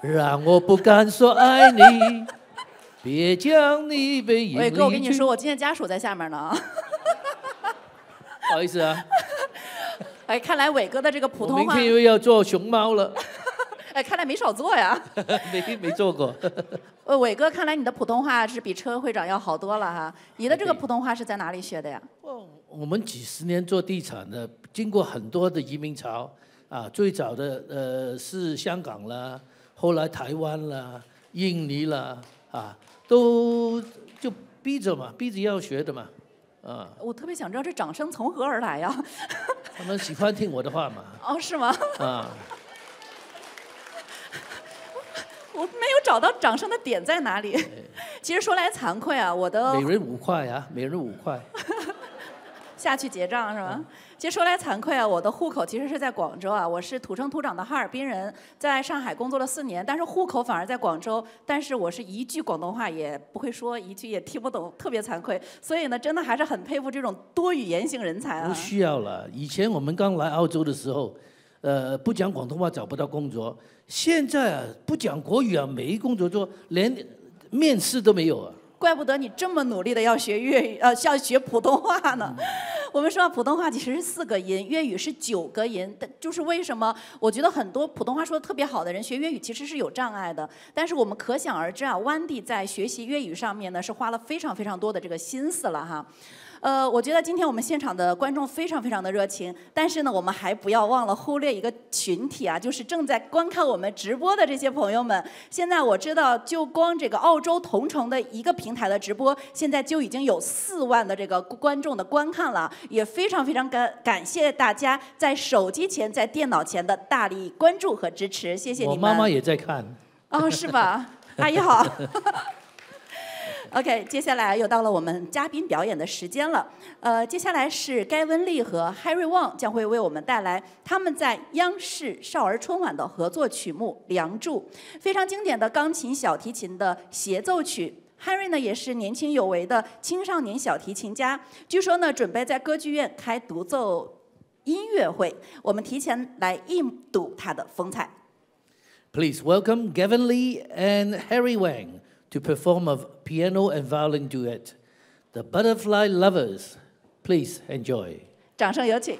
让我不敢说爱你，别将你背影 (laughs) 伟哥，我跟你说，我今天家属在下面呢啊。不好意思啊，(laughs) 哎，看来伟哥的这个普通话，明天又要做熊猫了，(laughs) 哎，看来没少做呀。(laughs) 没没做过。呃，伟哥，看来你的普通话是比车会长要好多了哈。你的这个普通话是在哪里学的呀？我们几十年做地产的，经过很多的移民潮啊，最早的呃是香港啦，后来台湾啦、印尼啦啊，都就逼着嘛，逼着要学的嘛，啊，我特别想知道这掌声从何而来呀？(laughs) 他们喜欢听我的话嘛，哦，是吗？啊，(laughs) 我没有找到掌声的点在哪里。其实说来惭愧啊，我的每人五块啊，每人五块，(laughs) 下去结账是吗？其实说来惭愧啊，我的户口其实是在广州啊，我是土生土长的哈尔滨人，在上海工作了四年，但是户口反而在广州，但是我是一句广东话也不会说，一句也听不懂，特别惭愧。所以呢，真的还是很佩服这种多语言型人才啊。不需要了。以前我们刚来澳洲的时候，呃，不讲广东话找不到工作，现在啊，不讲国语啊，没工作做，连面试都没有啊。怪不得你这么努力的要学粤语，呃，要学普通话呢。(laughs) 我们说普通话其实是四个音，粤语是九个音。但就是为什么我觉得很多普通话说的特别好的人学粤语其实是有障碍的。但是我们可想而知啊，，Wendy 在学习粤语上面呢是花了非常非常多的这个心思了哈。呃，我觉得今天我们现场的观众非常非常的热情，但是呢，我们还不要忘了忽略一个群体啊，就是正在观看我们直播的这些朋友们。现在我知道，就光这个澳洲同城的一个平台的直播，现在就已经有四万的这个观众的观看了，也非常非常感感谢大家在手机前、在电脑前的大力关注和支持，谢谢你们。我妈妈也在看。哦，是吧？(laughs) 阿姨好。(laughs) OK，接下来又到了我们嘉宾表演的时间了。呃，接下来是盖温利和 Harry Wang 将会为我们带来他们在央视少儿春晚的合作曲目《梁祝》，非常经典的钢琴、小提琴的协奏曲。Harry 呢也是年轻有为的青少年小提琴家，据说呢准备在歌剧院开独奏音乐会。我们提前来一睹他的风采。Please welcome Gavin Lee and Harry Wang to perform of piano and violin duet, The Butterfly Lovers. Please enjoy. 掌声有请。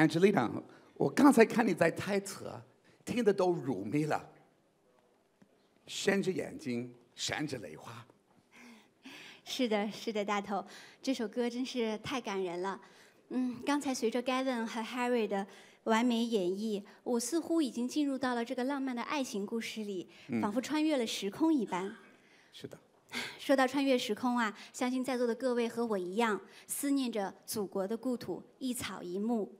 Angelina，我刚才看你在台词啊，听得都入迷了，闪着眼睛，闪着泪花。是的，是的，大头，这首歌真是太感人了。嗯，刚才随着 Gavin 和 Harry 的完美演绎，我似乎已经进入到了这个浪漫的爱情故事里，嗯仿佛穿越了时空一般。是的，(laughs) 说到穿越时空啊，相信在座的各位和我一样，思念着祖国的故土，一草一木。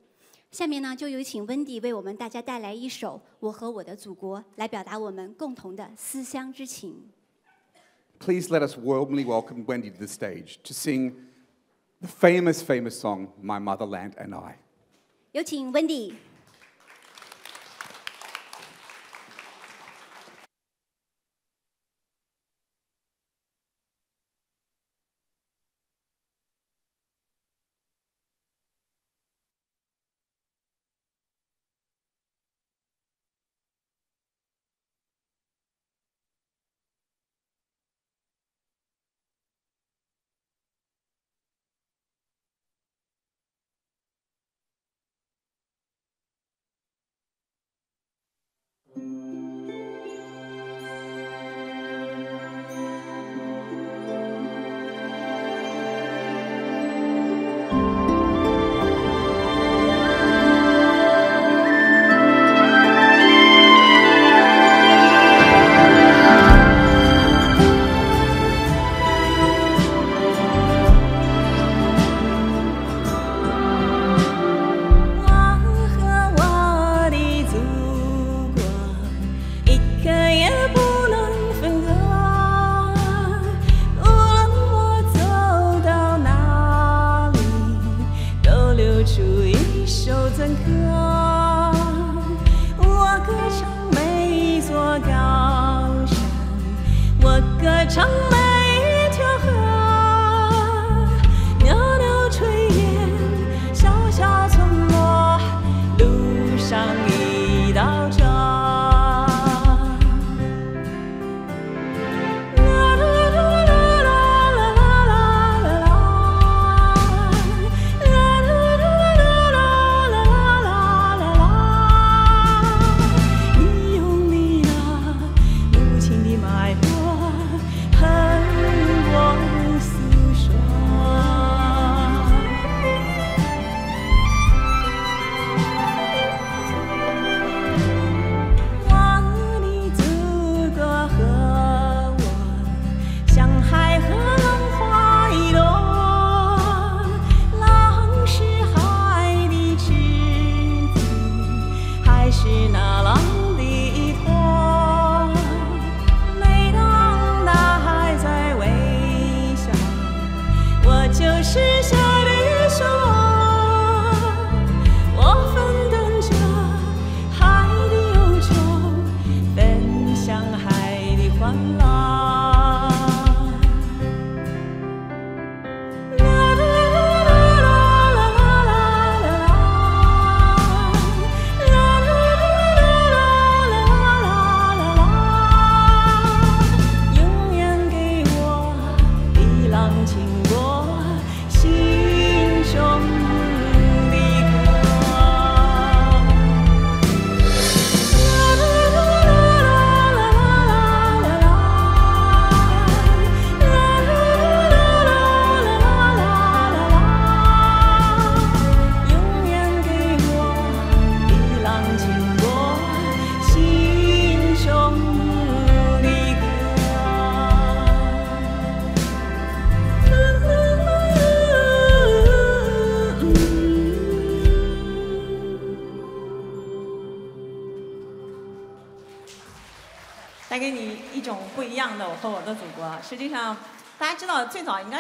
下面呢，就有请温迪为我们大家带来一首《我和我的祖国》，来表达我们共同的思乡之情。Please let us warmly welcome Wendy to the stage to sing the famous, famous song, My Motherland and I. 有请温迪。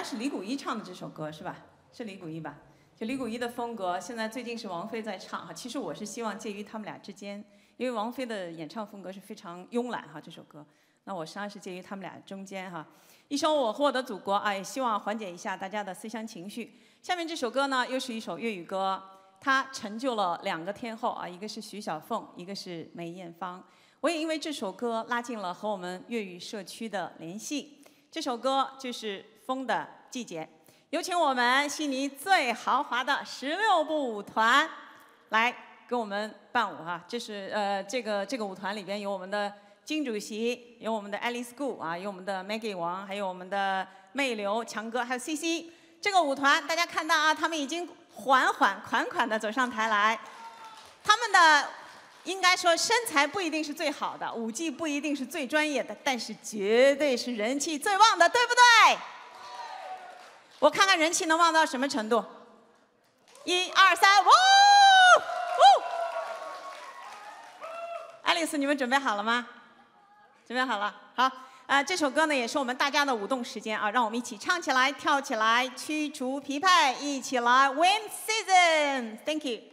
是李谷一唱的这首歌，是吧？是李谷一吧？就李谷一的风格，现在最近是王菲在唱哈。其实我是希望介于他们俩之间，因为王菲的演唱风格是非常慵懒哈，这首歌。那我实际上是介于他们俩中间哈。一首《我和我的祖国》啊，也希望缓解一下大家的思乡情绪。下面这首歌呢，又是一首粤语歌，它成就了两个天后啊，一个是徐小凤，一个是梅艳芳。我也因为这首歌拉近了和我们粤语社区的联系。这首歌就是《风的季节》，有请我们悉尼最豪华的十六步舞团来给我们伴舞哈。这是呃这个这个舞团里边有我们的金主席，有我们的 Alice Gu 啊，有我们的 Maggie 王，还有我们的魅流强哥，还有 CC。这个舞团大家看到啊，他们已经缓缓款款的走上台来，他们的。应该说身材不一定是最好的，舞技不一定是最专业的，但是绝对是人气最旺的，对不对？我看看人气能旺到什么程度？一二三，呜！呜！爱丽丝，你们准备好了吗？准备好了，好。啊，这首歌呢也是我们大家的舞动时间啊，让我们一起唱起来、跳起来，驱除疲惫，一起来，Win Season，Thank you。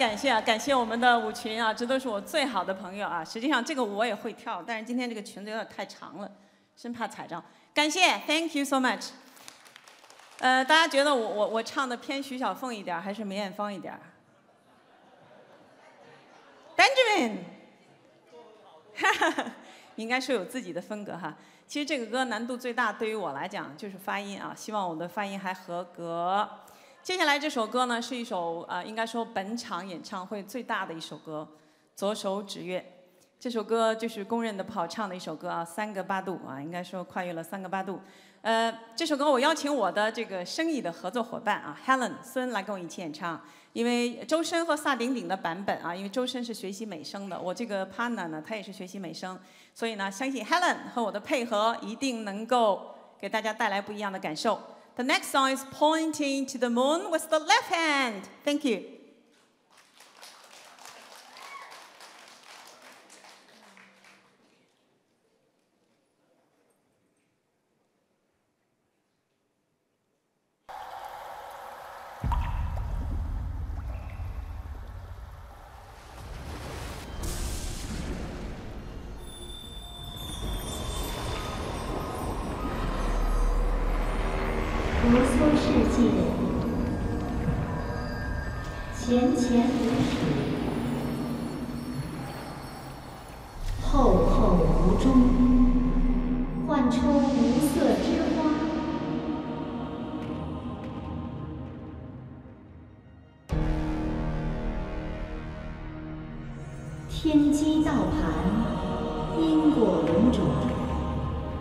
感谢啊，感谢我们的舞群啊，这都是我最好的朋友啊。实际上这个舞我也会跳，但是今天这个裙子有点太长了，生怕踩着。感谢，Thank you so much。呃，大家觉得我我我唱的偏徐小凤一点，还是梅艳芳一点儿？Benjamin，(laughs) 应该说有自己的风格哈。其实这个歌难度最大，对于我来讲就是发音啊，希望我的发音还合格。接下来这首歌呢，是一首啊、应该说本场演唱会最大的一首歌，《左手指月》。这首歌就是公认的不好唱的一首歌啊，三个八度啊，应该说跨越了三个八度。呃，这首歌我邀请我的这个生意的合作伙伴啊，Helen 孙来跟我一起演唱。因为周深和萨顶顶的版本啊，因为周深是学习美声的，我这个 partner 呢，他也是学习美声，所以呢，相信 Helen 和我的配合一定能够给大家带来不一样的感受。The next song is Pointing to the Moon with the left hand. Thank you. 天机道盘，因果轮转，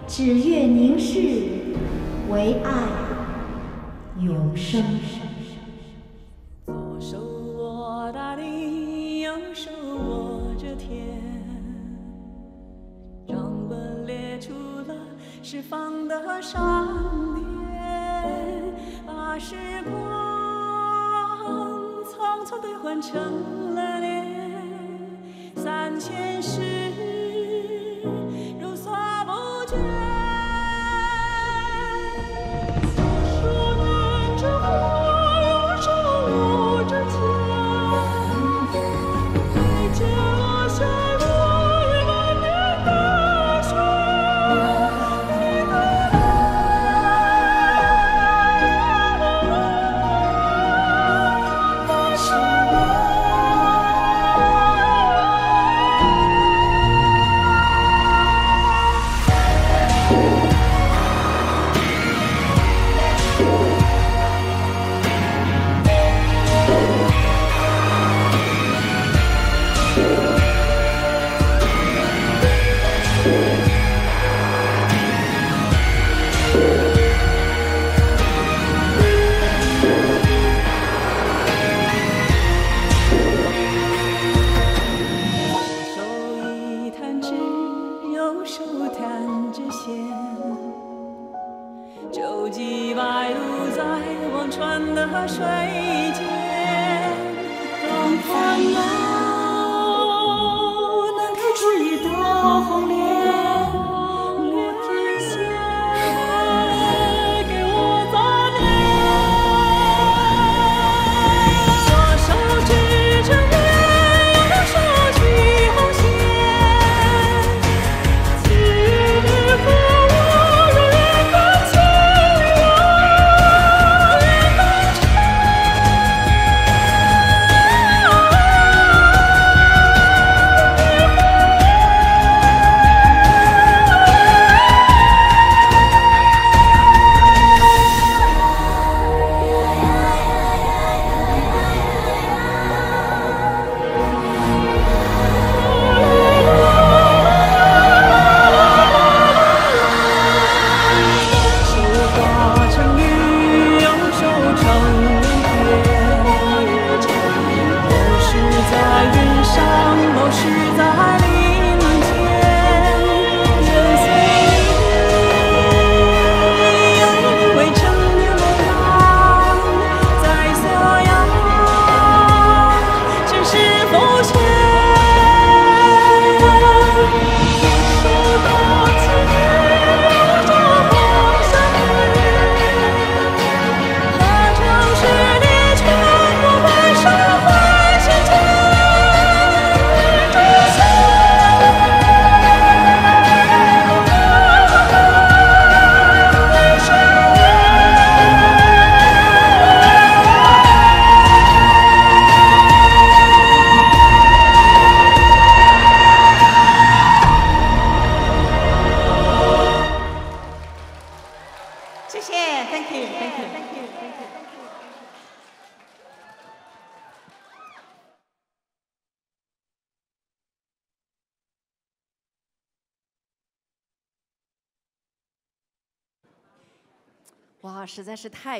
指月凝视，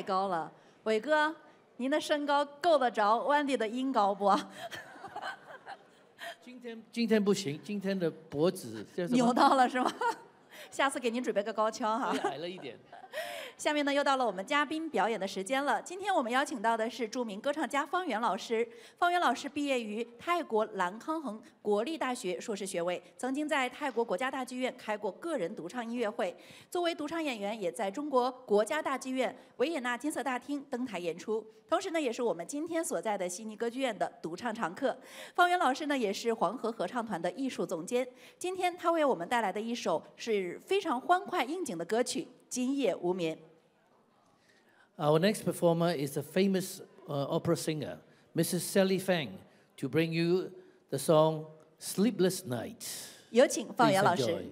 太高了，伟哥，您的身高够得着 Wendy 的音高不？(laughs) 今天今天不行，今天的脖子扭到了是吗？(laughs) 下次给您准备个高跷哈。矮了一点。下面呢，又到了我们嘉宾表演的时间了。今天我们邀请到的是著名歌唱家方圆老师。方圆老师毕业于泰国兰康恒国立大学硕士学位，曾经在泰国国家大剧院开过个人独唱音乐会。作为独唱演员，也在中国国家大剧院维也纳金色大厅登台演出。同时呢，也是我们今天所在的悉尼歌剧院的独唱常客。方圆老师呢，也是黄河合唱团的艺术总监。今天他为我们带来的一首是非常欢快应景的歌曲《今夜无眠》。Our next performer is a famous uh, opera singer, Mrs. Sally Fang, to bring you the song Sleepless Night. 有请方圆老师。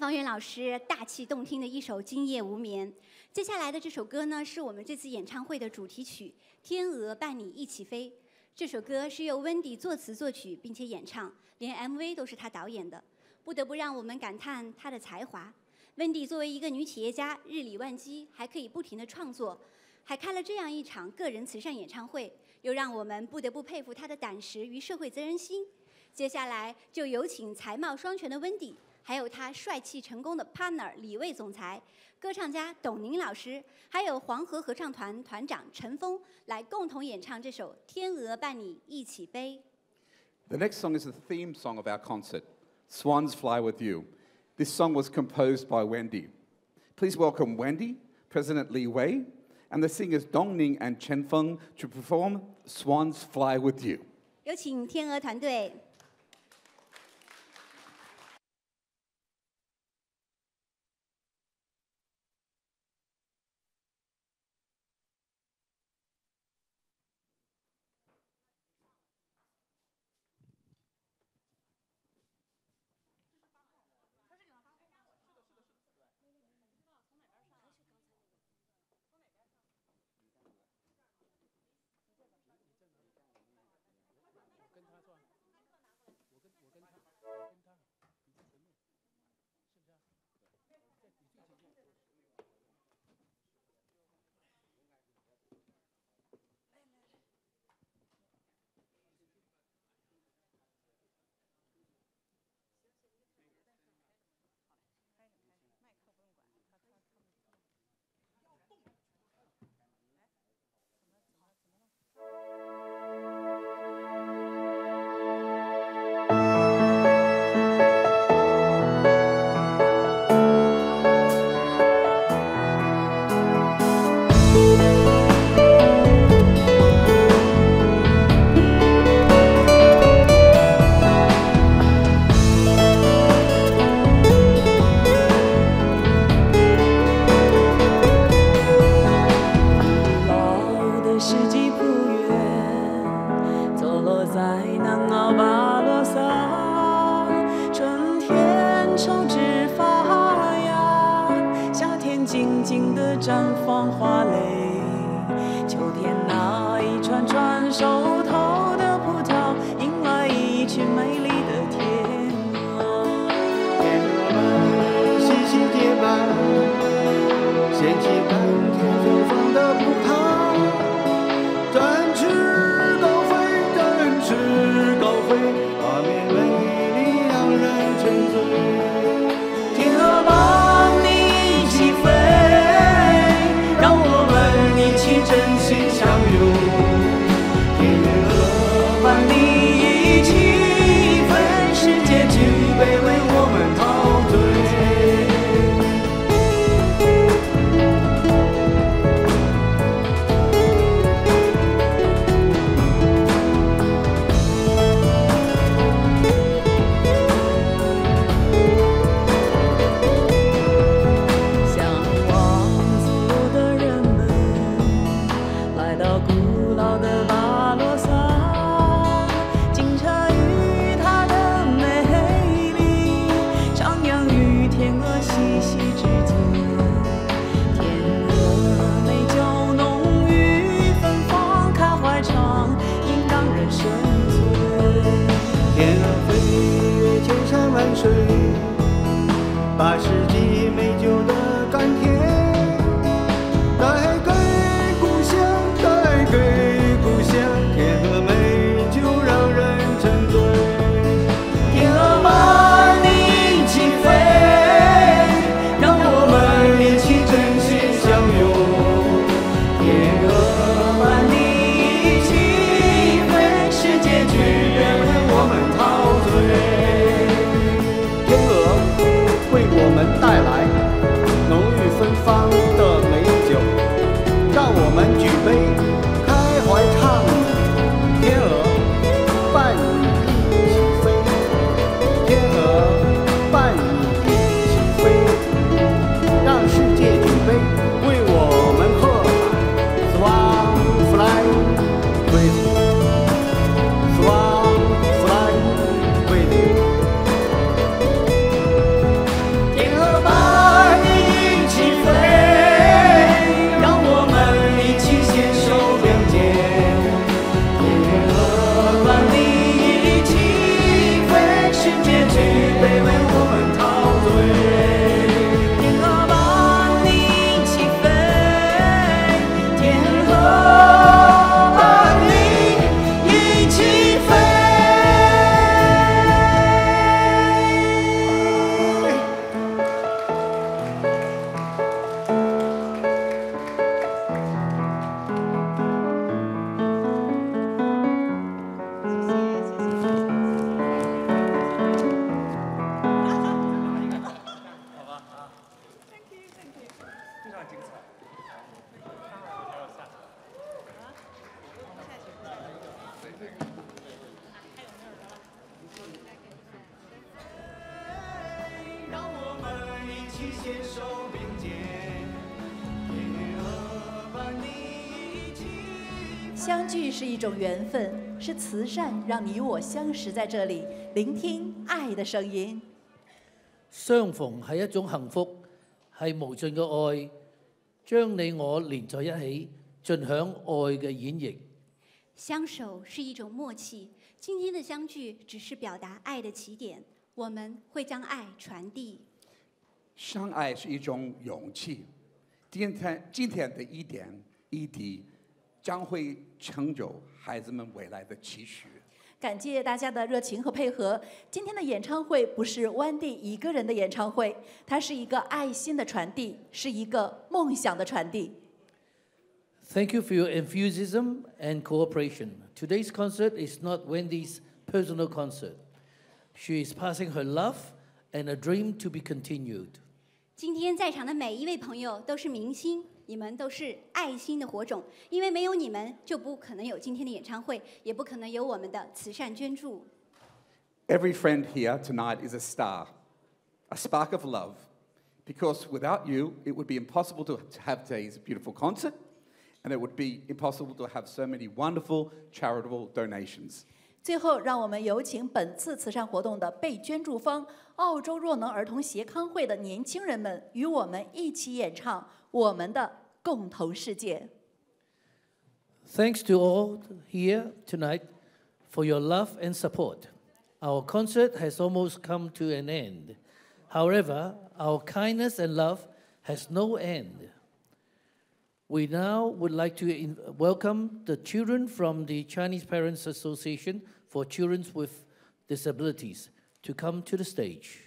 方圆老师大气动听的一首《今夜无眠》。接下来的这首歌呢，是我们这次演唱会的主题曲《天鹅伴你一起飞》。这首歌是由温迪作词作曲并且演唱，连 MV 都是他导演的，不得不让我们感叹他的才华。温迪作为一个女企业家，日理万机，还可以不停的创作，还开了这样一场个人慈善演唱会，又让我们不得不佩服她的胆识与社会责任心。接下来就有请才貌双全的温迪。还有他帅气成功的 partner 李卫总裁、歌唱家董宁老师，还有黄河合唱团团长陈峰来共同演唱这首《天鹅伴你一起飞》。The next song is the theme song of our concert, Swans Fly With You. This song was composed by Wendy. Please welcome Wendy, President Li Wei, and the singers Dong Ning and Chen Feng to perform Swans Fly With You. 有请天鹅团队。善让你我相识在这里，聆听愛的聲音。相逢係一種幸福，係無盡嘅愛，將你我連在一起，盡享愛嘅演繹。相守是一種默契，今天的相聚只是表達愛的起點，我們會將愛傳遞。相愛是一種勇氣，今天今天的一點一滴，將會成就孩子们未来的期许。感谢大家的热情和配合。今天的演唱会不是 Wendy 一个人的演唱会，它是一个爱心的传递，是一个梦想的传递。Thank you for your enthusiasm and cooperation. Today's concert is not Wendy's personal concert. She is passing her love and a dream to be continued. 今天在场的每一位朋友都是明星，你们都是爱心的火种，因为没有你们，就不可能有今天的演唱会，也不可能有我们的慈善捐助。Every friend here tonight is a star, a spark of love, because without you, it would be impossible to have today's beautiful concert, and it would be impossible to have so many wonderful charitable donations. 最后，让我们有请本次慈善活动的被捐助方——澳洲若能儿童协康会的年轻人们，与我们一起演唱我们的共同世界。 Thanks to all here tonight for your love and support. Our concert has almost come to an end. However, our kindness and love has no end. We now would like to in- welcome the children from the Chinese Parents Association for Children with Disabilities to come to the stage.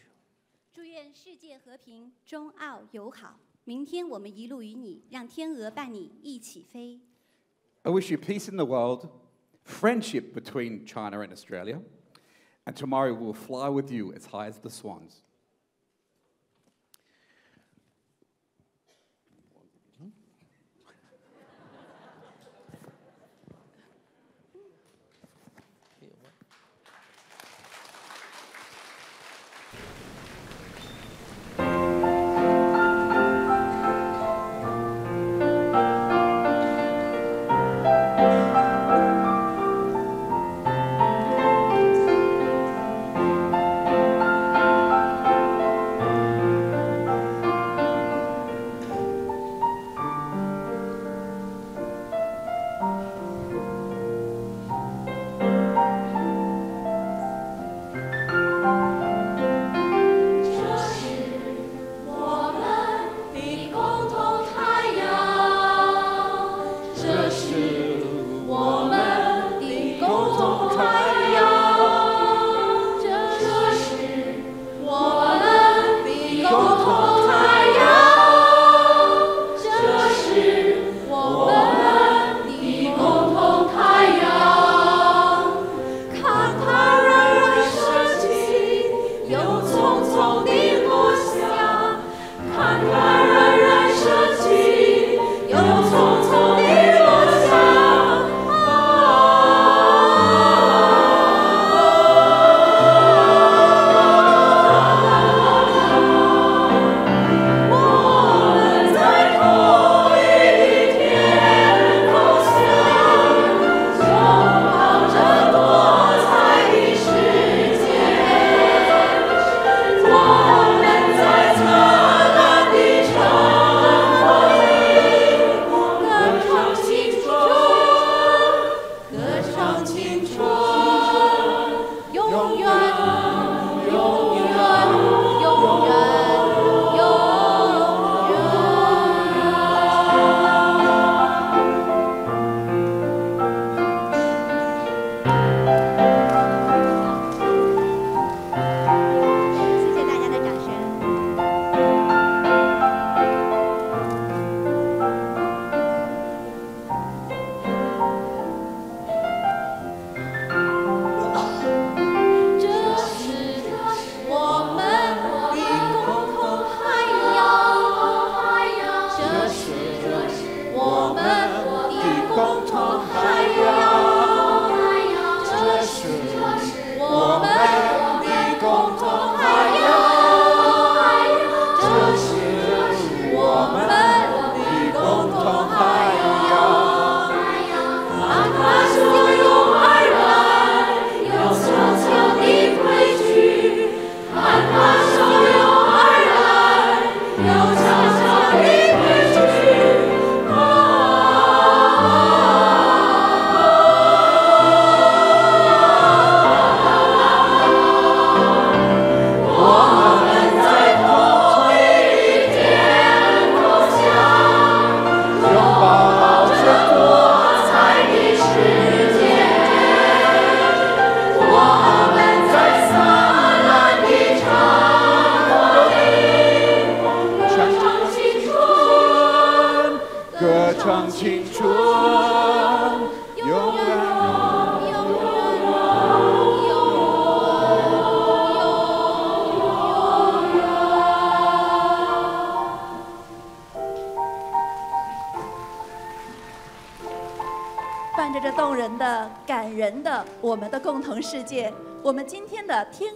祝愿世界和平，中澳友好。 明天我们一路与你，让天鹅伴你一起飞。 I wish you peace in the world, friendship between China and Australia, and tomorrow we'll fly with you as high as the swans.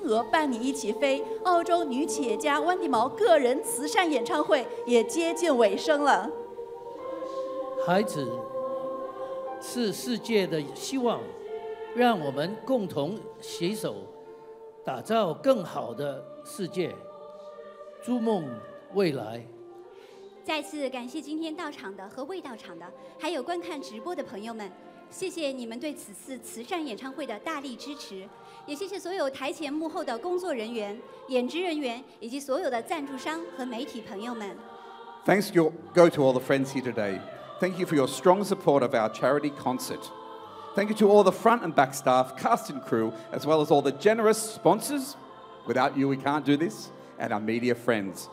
鹅伴你一起飞”澳洲女企业家温蒂毛个人慈善演唱会也接近尾声了。孩子是世界的希望，让我们共同携手，打造更好的世界，筑梦未来。再次感谢今天到场的和未到场的，还有观看直播的朋友们，谢谢你们对此次慈善演唱会的大力支持，也谢谢所有台前幕后的工作人员、演职人员以及所有的赞助商和媒体朋友们。Thanks you go to all the friends here today. Thank you for your strong support of our charity concert. Thank you to all the front and back staff, cast and crew, as well as all the generous sponsors. Without you, we can't do this, and our media friends.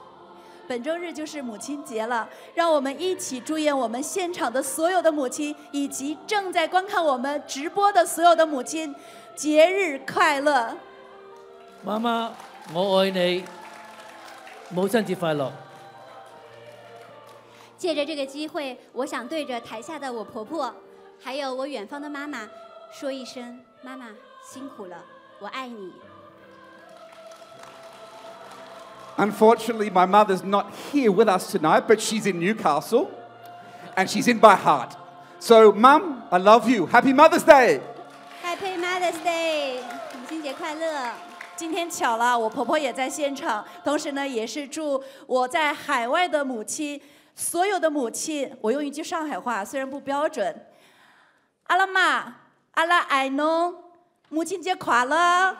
本周日就是母亲节了，让我们一起祝愿我们现场的所有的母亲，以及正在观看我们直播的所有的母亲，节日快乐！妈妈，我爱你，母亲节快乐！借着这个机会，我想对着台下的我婆婆，还有我远方的妈妈，说一声：妈妈辛苦了，我爱你。Unfortunately, my mother's not here with us tonight, but she's in Newcastle, and she's in my heart. So, Mum, I love you. Happy Mother's Day! Happy Mother's Day，母亲节快乐！今天巧了，我婆婆也在现场，同时呢，也是祝我在海外的母亲，所有的母亲，我用一句上海话，虽然不标准，阿拉妈，阿拉爱侬，母亲节快乐。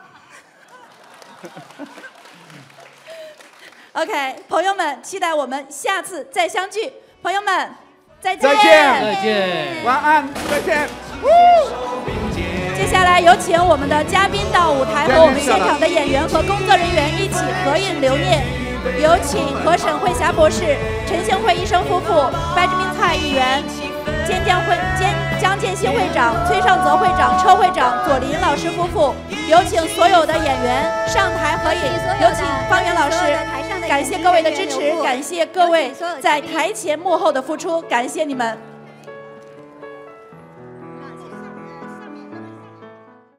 OK，朋友们，期待我们下次再相聚。朋友们，再见。再见再见晚安，再见。接下来有请我们的嘉宾到舞台，和我们现场的演员和工作人员一起合影留念。有请何沈慧霞博士、陈兴慧医生夫妇、白志明蔡议员、兼江会坚江建新会长、崔尚泽会长、车会长、左林老师夫妇。有请所有的演员上台合影。有请方圆老师。感谢各位的支持，感谢各位在台前幕后的付出，感谢你们。